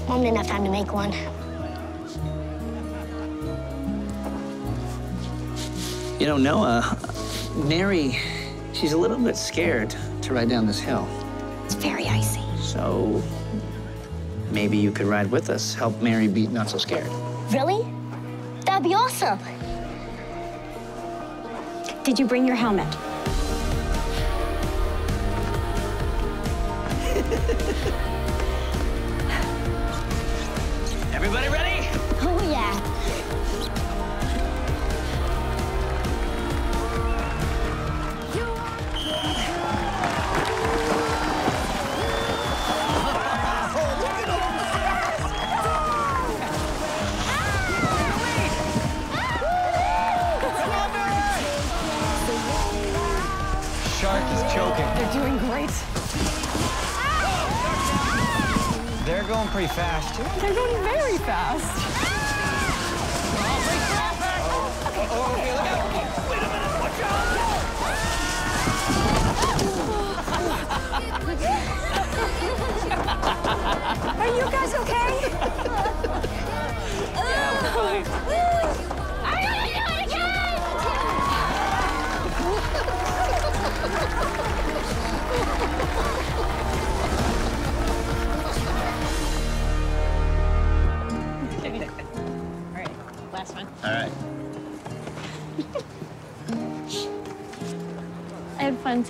Mom didn't have time to make one. You know, Noah, Mary, she's a little bit scared to ride down this hill. It's very icy. So maybe you could ride with us, help Mary beat Not So Scared. Really? That'd be awesome. Did you bring your helmet?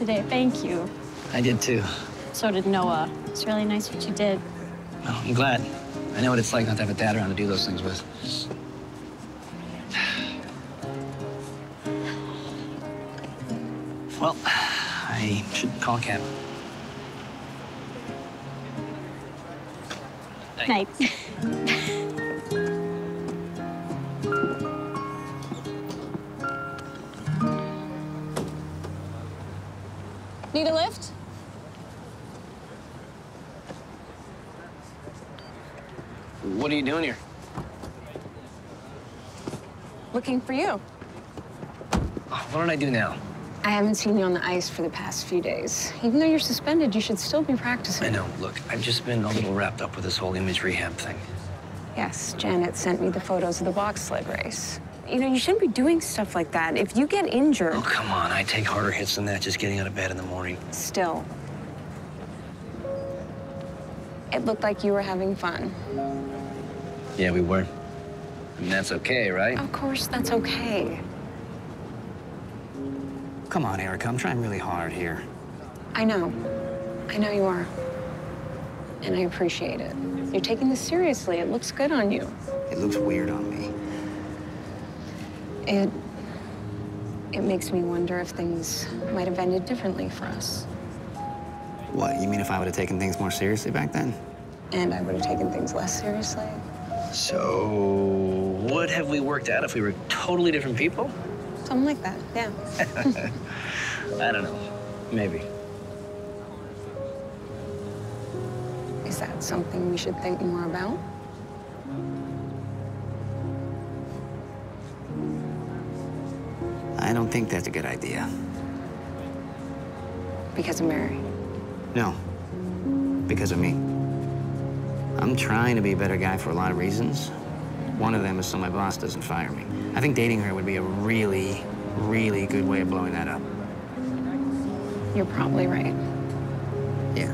Today. Thank you. I did too. So did Noah. It's really nice what you did. Well, I'm glad. I know what it's like not to have a dad around to do those things with. Well, I should call cab. Night. Need haven't seen you on the ice for the past few days. Even though you're suspended, you should still be practicing. I know. Look, I've just been a little wrapped up with this whole image rehab thing. Yes, Janet sent me the photos of the box sled race. You know, you shouldn't be doing stuff like that. If you get injured, Oh, come on. I take harder hits than that just getting out of bed in the morning. still. It looked like you were having fun. Yeah, we were. And that's okay, right? Of course, that's okay. Come on, Erica. I'm trying really hard here. I know. I know you are. And I appreciate it. You're taking this seriously. It looks good on you. It looks weird on me. It it makes me wonder if things might have ended differently for us. What, you mean if I would have taken things more seriously back then? And I would have taken things less seriously. So, what have we worked out if we were totally different people? Something like that, yeah. [laughs] I don't know. Maybe. Is that something we should think more about? I don't think that's a good idea. Because of Mary. No. Because of me. I'm trying to be a better guy for a lot of reasons. One of them is so my boss doesn't fire me. I think dating her would be a really, really good way of blowing that up. You're probably right. Yeah.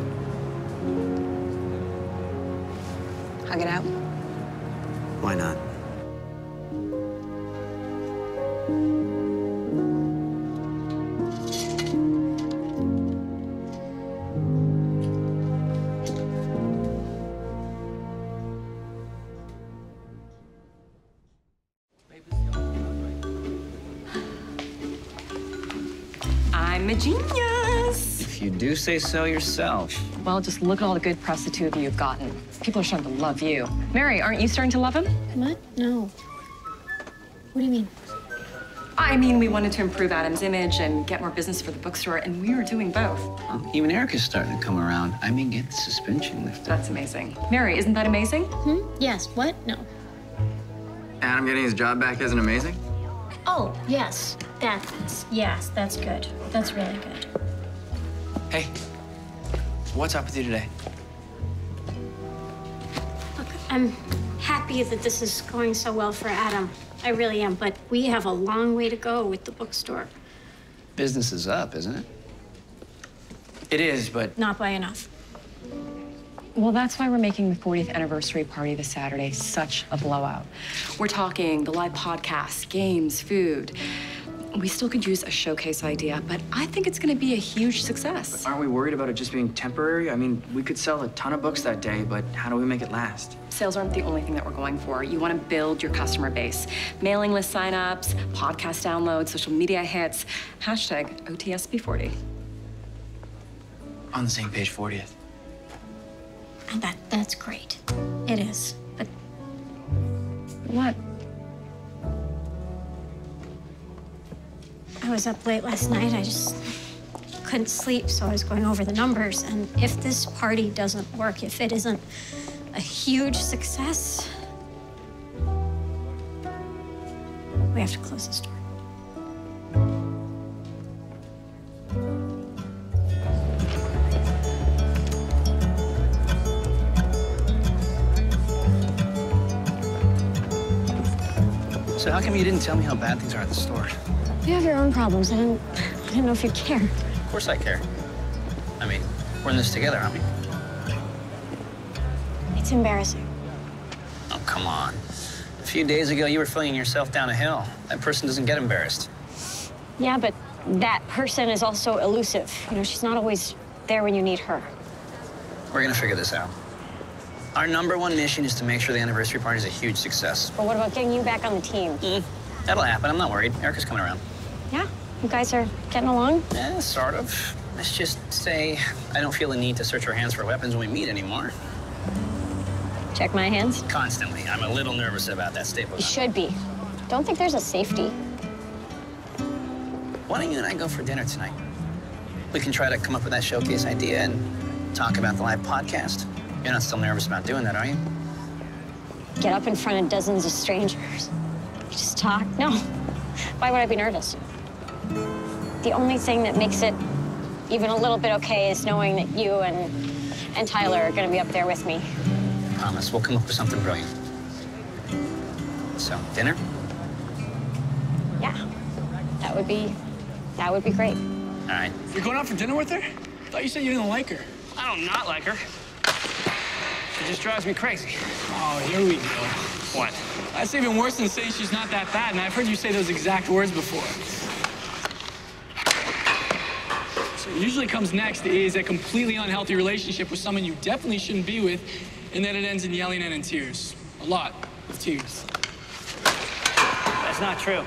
Hug it out. Why not? You say so yourself. Well, just look at all the good press the two of you have gotten. People are starting to love you. Mary, aren't you starting to love him? What? No. What do you mean? I mean, we wanted to improve Adam's image and get more business for the bookstore, and we were doing both. Um, even Erica's starting to come around. I mean, get the suspension lifted. That's amazing. Mary, isn't that amazing? Hmm? Yes. What? No. Adam getting his job back isn't amazing? Oh, yes. That's, yes, that's good. That's really good. Hey, what's up with you today? Look, I'm happy that this is going so well for Adam. I really am, but we have a long way to go with the bookstore. Business is up, isn't it? It is, but Not by enough. Well, that's why we're making the 40th anniversary party this Saturday such a blowout. We're talking the live podcast, games, food. We still could use a showcase idea, but I think it's going to be a huge success. Aren't we worried about it just being temporary? I mean, we could sell a ton of books that day, but how do we make it last? Sales aren't the only thing that we're going for. You want to build your customer base. Mailing list signups, podcast downloads, social media hits, hashtag OTSB40. On the same page, 40th. And that that's great. It is. But What? I was up late last night. I just couldn't sleep, so I was going over the numbers. And if this party doesn't work, if it isn't a huge success, we have to close the store. So how come you didn't tell me how bad things are at the store? You have your own problems. I didn't, I didn't know if you'd care. Of course I care. I mean, we're in this together, aren't we? It's embarrassing. Oh, come on. A few days ago, you were flinging yourself down a hill. That person doesn't get embarrassed. Yeah, but that person is also elusive. You know, she's not always there when you need her. We're gonna figure this out. Our number one mission is to make sure the anniversary party is a huge success. But what about getting you back on the team? Mm-hmm. That'll happen. I'm not worried. Erica's coming around. Yeah? You guys are getting along? Yeah, sort of. Let's just say I don't feel the need to search our hands for weapons when we meet anymore. Check my hands? Constantly. I'm a little nervous about that staple. You should be. Don't think there's a safety. Why don't you and I go for dinner tonight? We can try to come up with that showcase idea and talk about the live podcast. You're not still nervous about doing that, are you? Get up in front of dozens of strangers. Just talk? No. Why would I be nervous? The only thing that makes it even a little bit okay is knowing that you and and Tyler are going to be up there with me. Promise, we'll come up with something brilliant. So, dinner? Yeah. That would be that would be great. All right. You're going out for dinner with her? I thought you said you didn't like her. I don't not like her. She just drives me crazy. Oh, here we go. What? That's even worse than saying she's not that bad, and I've heard you say those exact words before. So usually comes next is a completely unhealthy relationship with someone you definitely shouldn't be with, and then it ends in yelling and in tears. A lot of tears. That's not true.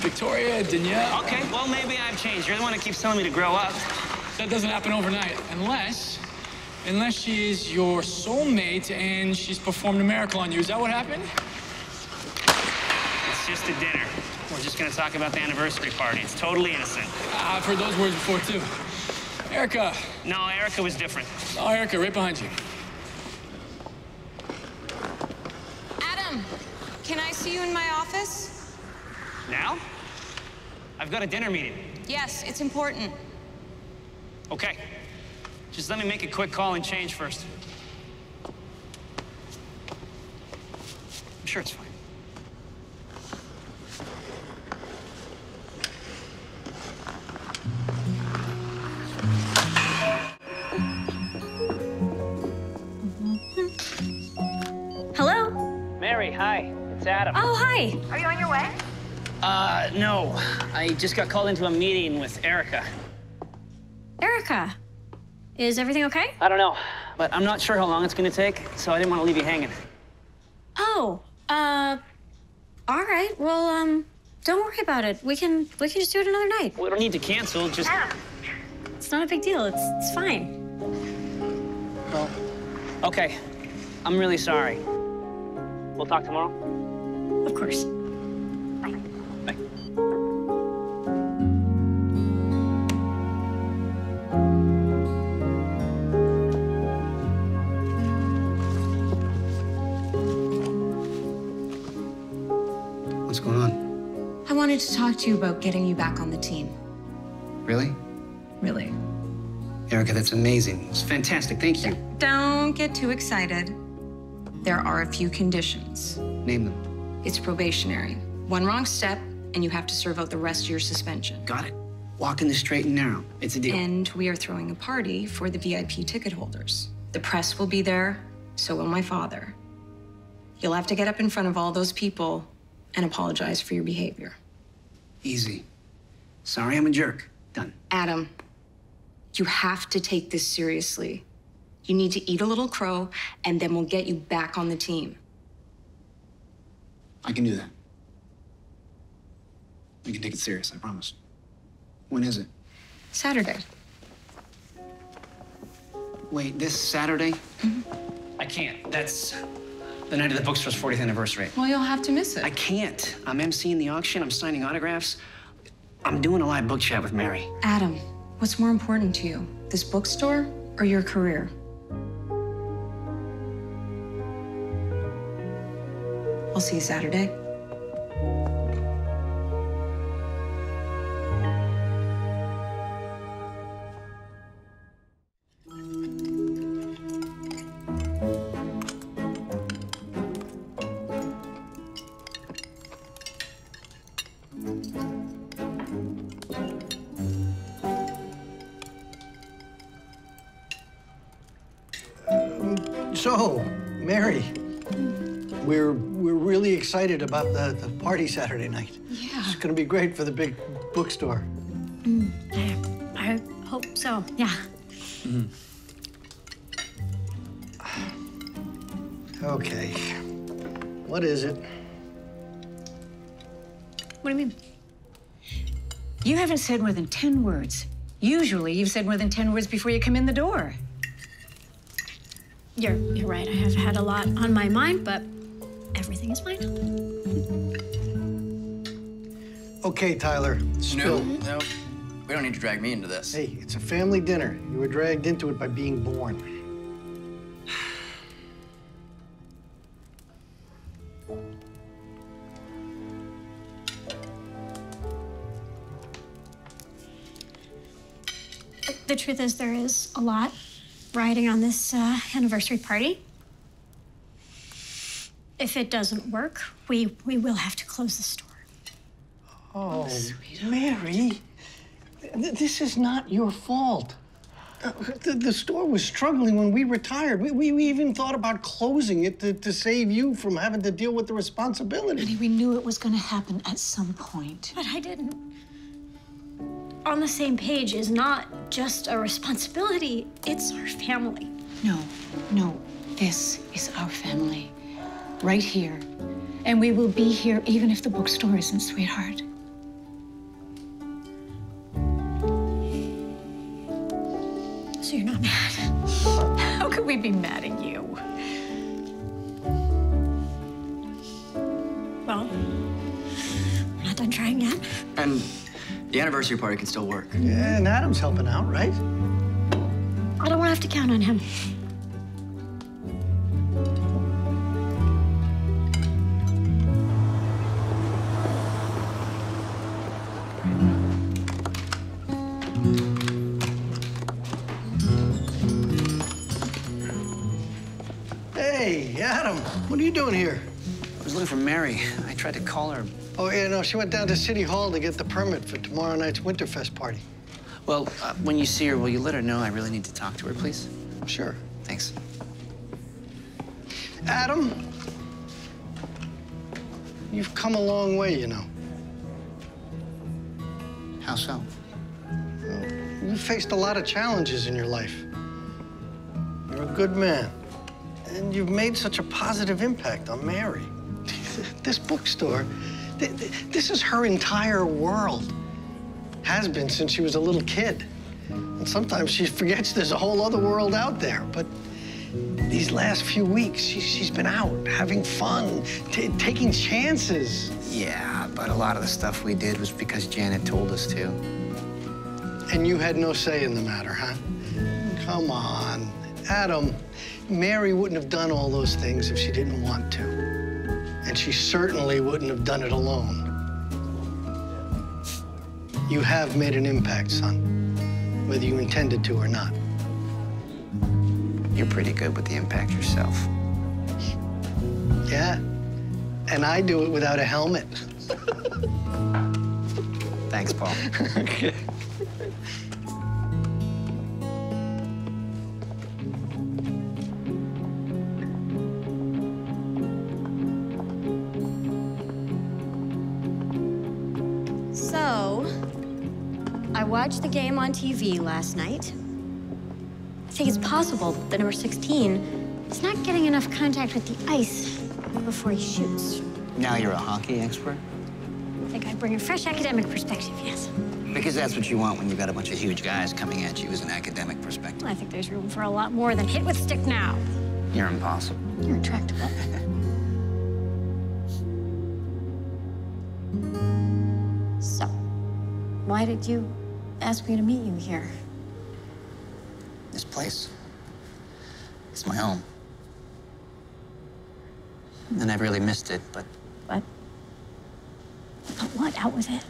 Victoria, Danielle. Okay, well, maybe I've changed. You're the one that keeps telling me to grow up. That doesn't happen overnight, unless, unless she is your soulmate and she's performed a miracle on you. Is that what happened? It's just a dinner. We're just gonna talk about the anniversary party. It's totally innocent. I've heard those words before too. Erica. No, Erica was different. Oh, Erica, right behind you. Adam, can I see you in my office? Now? I've got a dinner meeting. Yes, it's important. Okay. Just let me make a quick call and change first. I'm sure it's fine. Mary, hi. It's Adam. Oh, hi. Are you on your way? Uh, no. I just got called into a meeting with Erica. Erica. Is everything okay? I don't know, but I'm not sure how long it's gonna take, so I didn't want to leave you hanging. Oh, uh all right. Well, um don't worry about it. We can we can just do it another night. We don't need to cancel, just. Adam. It's not a big deal. It's it's fine. Well, okay. I'm really sorry. We'll talk tomorrow? Of course. Bye. Bye. What's going on? I wanted to talk to you about getting you back on the team. Really? Really. Erica, that's amazing. It's fantastic. Thank you. Don't get too excited. There are a few conditions. Name them. It's probationary. One wrong step, and you have to serve out the rest of your suspension. Got it. Walk in the straight and narrow. It's a deal. And we are throwing a party for the VIP ticket holders. The press will be there, so will my father. You'll have to get up in front of all those people and apologize for your behavior. Easy. Sorry I'm a jerk. Done. Adam, you have to take this seriously. You need to eat a little crow, and then we'll get you back on the team. I can do that. We can take it serious, I promise. When is it? Saturday. Wait, this Saturday? Mm-hmm. I can't. That's the night of the bookstore's 40th anniversary. Well, you'll have to miss it. I can't. I'm emceeing the auction, I'm signing autographs. I'm doing a live book chat with Mary. Adam, what's more important to you, this bookstore or your career? I'll see you Saturday. Excited about the, the party Saturday night. Yeah. It's gonna be great for the big bookstore. Mm, I, I hope so. Yeah. Okay. What is it? What do you mean? You haven't said more than 10 words. Usually, you've said more than 10 words before you come in the door. You're you're right. I have had a lot on my mind, but everything is fine. Okay, Tyler. Spill. No, we don't need to drag me into this. Hey, it's a family dinner. You were dragged into it by being born. The truth is, there is a lot riding on this uh, anniversary party. If it doesn't work, we we will have to close the store. Oh, Mary, th- this is not your fault. Uh, The, the store was struggling when we retired. We, we, we even thought about closing it to, to save you from having to deal with the responsibility. Honey, we knew it was going to happen at some point. But I didn't. On the same page is not just a responsibility, it's our family. No, no, this is our family. Right here. And we will be here even if the bookstore isn't, sweetheart. Anniversary party can still work. Yeah, and Adam's helping out, right? I don't want to have to count on him. Hey, Adam, what are you doing here? I was looking for Mary. I tried to call her. Oh, yeah, no, she went down to City Hall to get the permit for tomorrow night's Winterfest party. Well, uh, when you see her, will you let her know I really need to talk to her, please? Sure. Thanks. Adam, you've come a long way, you know. How so? You've faced a lot of challenges in your life. You're a good man. And you've made such a positive impact on Mary. [laughs] This bookstore, th- th- this is her entire world. Has been since she was a little kid. And sometimes she forgets there's a whole other world out there. But these last few weeks, she, she's been out having fun, taking chances. Yeah, but a lot of the stuff we did was because Janet told us to. And you had no say in the matter, huh? Come on. Adam, Mary wouldn't have done all those things if she didn't want to. And she certainly wouldn't have done it alone. You have made an impact, son, whether you intended to or not. You're pretty good with the impact yourself. Yeah. And I do it without a helmet. Thanks, Paul. [laughs] I watched the game on TV last night. I think it's possible that number 16 is not getting enough contact with the ice before he shoots. Now you're a hockey expert? I think I bring a fresh academic perspective, yes. Because that's what you want when you've got a bunch of huge guys coming at you as an academic perspective. I think there's room for a lot more than hit with stick now. You're impossible. You're intractable. [laughs] so, why did you ask me to meet you here? This place. It's my home. And I've really missed it, but What? But what? Out with it.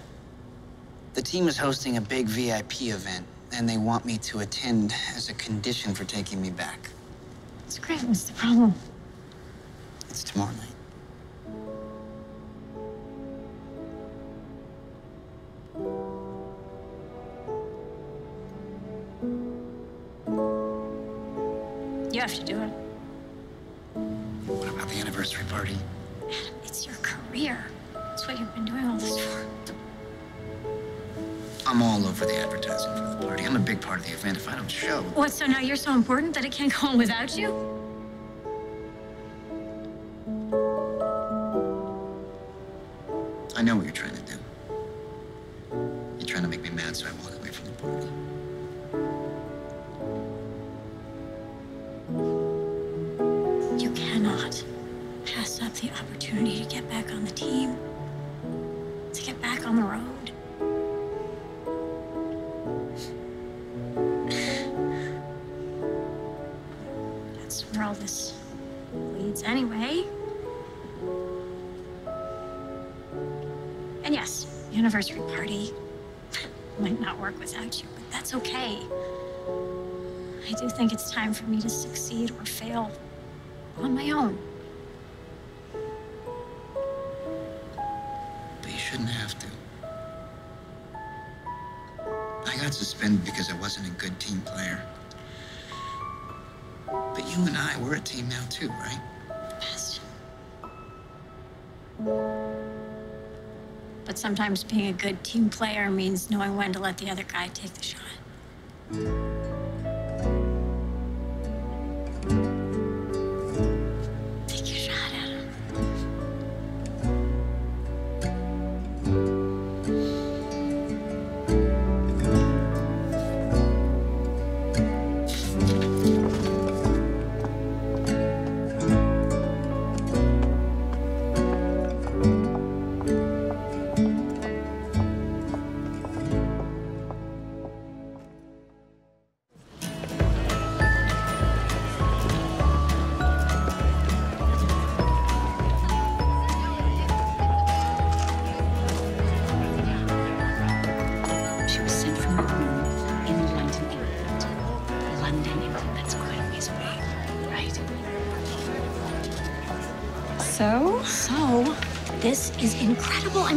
the team is hosting a big VIP event, and they want me to attend as a condition for taking me back. It's great. What's the problem? It's tomorrow night. Have to do it. What about the anniversary party? It's your career. It's what you've been doing all this for. I'm all over the advertising for the party. I'm a big part of the event. If I don't show, What, so now you're so important that it can't go on without you? My own. But you shouldn't have to. I got suspended because I wasn't a good team player. But you and I, we're a team now too, right? Best. But sometimes being a good team player means knowing when to let the other guy take the shot.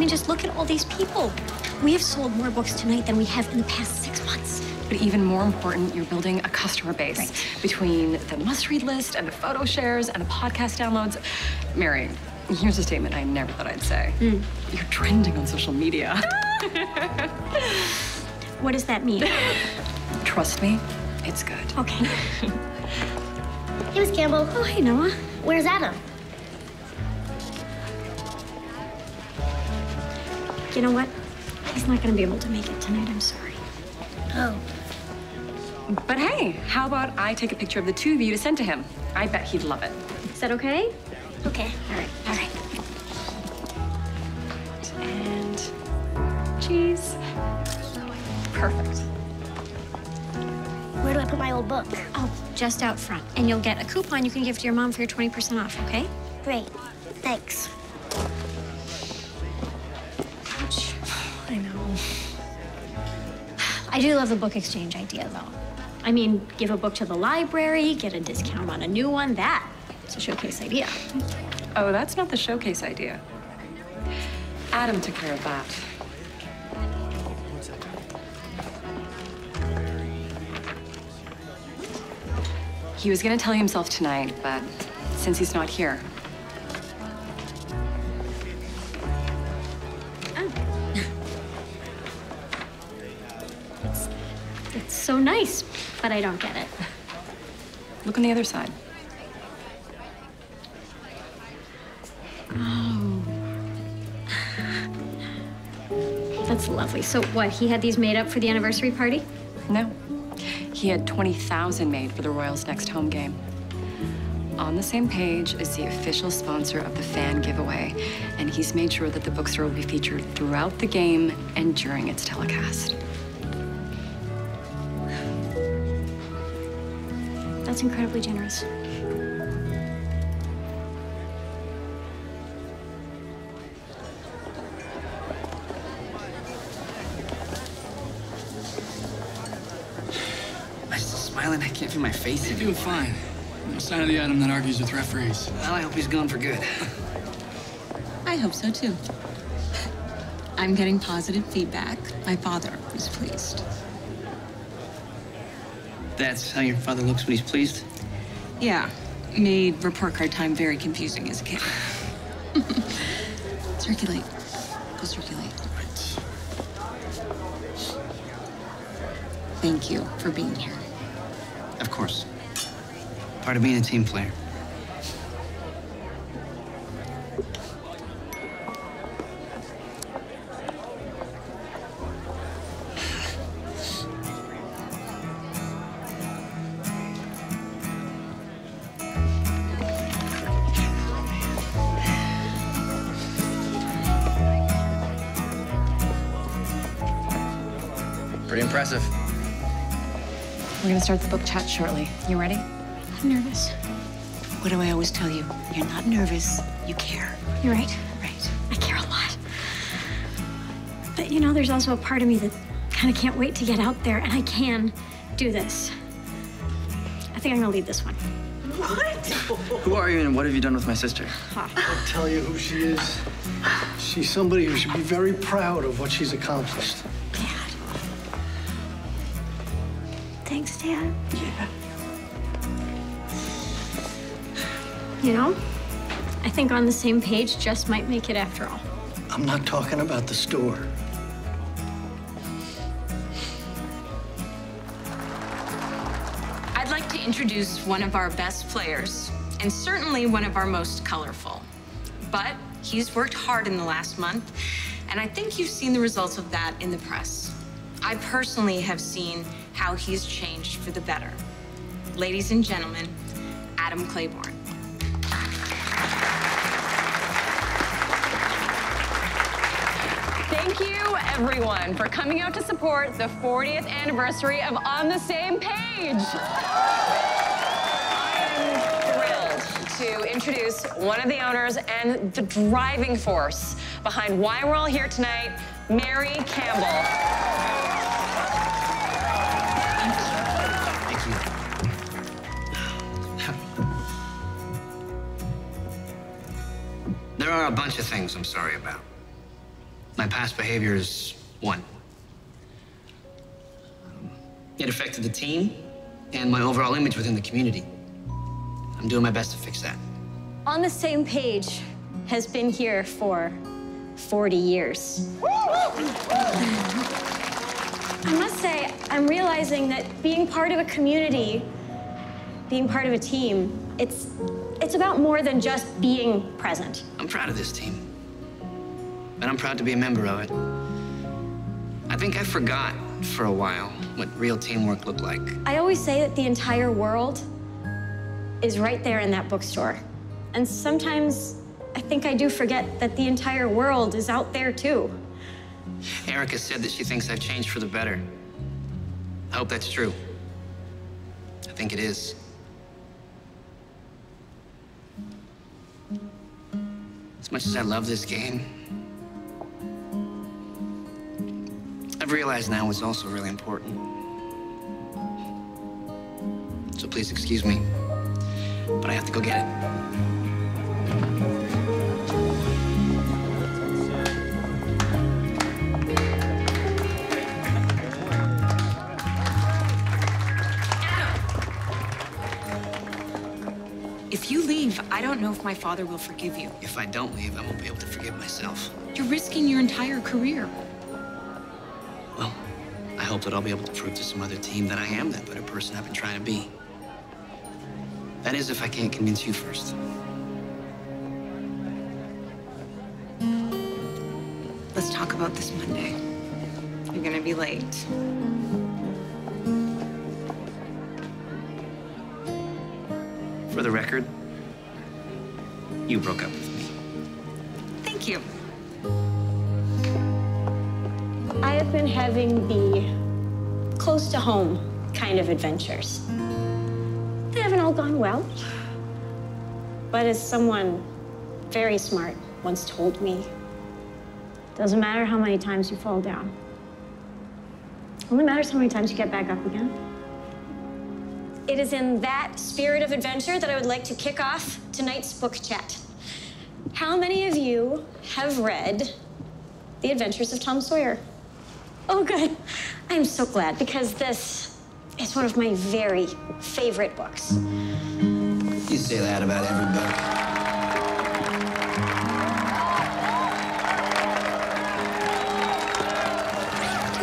Mean, just look at all these people. We have sold more books tonight than we have in the past six months. But even more important, you're building a customer base right. between the must-read list and the photo shares and the podcast downloads. Mary, here's a statement I never thought I'd say. Hmm. You're trending on social media. [laughs] What does that mean? Trust me, it's good. Okay. Hey, Miss Campbell. Oh, hey, Noah. Where's Adam? You know what? He's not going to be able to make it tonight. I'm sorry. Oh. But hey, how about I take a picture of the two of you to send to him? I bet he'd love it. Is that okay? Okay. All right. All right. And cheese. Perfect. Where do I put my old book? Oh, just out front. And you'll get a coupon you can give to your mom for your 20% off, okay? Great. Thanks. I do love the book exchange idea, though. I mean, give a book to the library, get a discount on a new one. That is a showcase idea. Oh, that's not the showcase idea. Adam took care of that. He was gonna tell himself tonight, but since he's not here, so nice, but I don't get it. Look on the other side. Oh. That's lovely. So what, he had these made up for the anniversary party? No. He had 20,000 made for the Royals' next home game. On the same page is the official sponsor of the fan giveaway, and he's made sure that the bookstore will be featured throughout the game and during its telecast. That's incredibly generous. Am I still smiling? I can't feel my face. You're doing fine. No sign of the Adam that argues with referees. Well, I hope he's gone for good. I hope so too. I'm getting positive feedback. My father is pleased. That's how your father looks when he's pleased? Yeah, made report card time very confusing as a kid. [laughs] circulate. Go circulate. Thank you for being here. Of course. Part of being a team player. Start the book chat shortly. You ready? I'm nervous. What do I always tell you? You're not nervous, you care. You're right. Right. I care a lot. But you know, there's also a part of me that kind of can't wait to get out there, and I can do this. I think I'm gonna lead this one. What? who are you and what have you done with my sister? I'll tell you who she is. She's somebody who should be very proud of what she's accomplished. You know, I think on the same page just might make it after all. I'm not talking about the store. I'd like to introduce one of our best players, and certainly one of our most colorful. But he's worked hard in the last month, and I think you've seen the results of that in the press. I personally have seen how he's changed for the better. Ladies and gentlemen, Adam Claiborne. Thank you, everyone, for coming out to support the 40th anniversary of On the Same Page. I am thrilled to introduce one of the owners and the driving force behind why we're all here tonight, Mary Campbell. Thank you. There are a bunch of things I'm sorry about. My past behavior is one. Um, It affected the team and my overall image within the community. I'm doing my best to fix that. On the same page has been here for 40 years. I must say, I'm realizing that being part of a community, being part of a team, it's it's about more than just being present. I'm proud of this team. And I'm proud to be a member of it. I think I forgot for a while what real teamwork looked like. I always say that the entire world is right there in that bookstore. And sometimes I think I do forget that the entire world is out there too. Erica said that she thinks I've changed for the better. I hope that's true. I think it is. As much as I love this game, I've realized now it's also really important. So please excuse me, but I have to go get it. If you leave, I don't know if my father will forgive you. If I don't leave, I won't be able to forgive myself. You're risking your entire career. I hope that I'll be able to prove to some other team that I am that better person I've been trying to be. That is, if I can't convince you first. Let's talk about this Monday. You're gonna be late. For the record, you broke up with me. Thank you. Been having the close to home kind of adventures. They haven't all gone well. But as someone very smart once told me, doesn't matter how many times you fall down. Only matters how many times you get back up again. It is in that spirit of adventure that I would like to kick off tonight's book chat. How many of you have read The Adventures of Tom Sawyer? Oh, good. I'm so glad because this is one of my very favorite books. You say that about every book.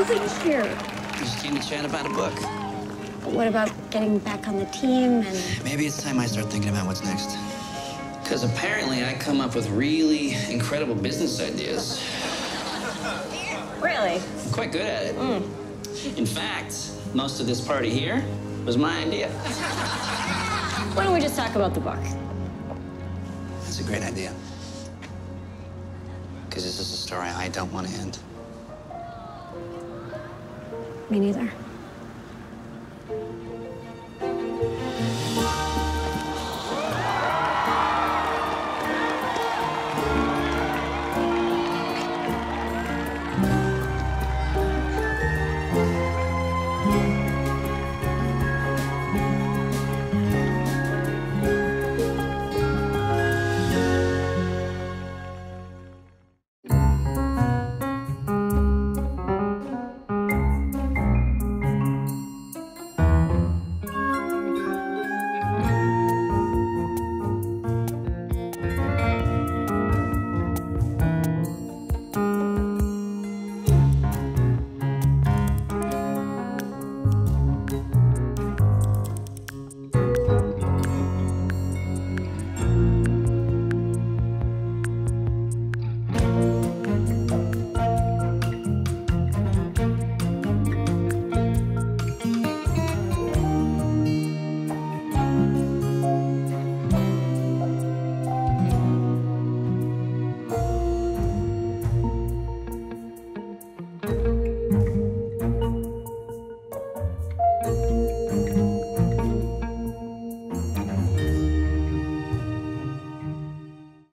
Doing here. You just came to chat about a book. What about getting back on the team and Maybe it's time I start thinking about what's next. Because apparently I come up with really incredible business ideas. Really? I'm quite good at it. Mm. In fact, most of this party here was my idea. Why don't we just talk about the book? That's a great idea. Because this is a story I don't want to end. Me neither.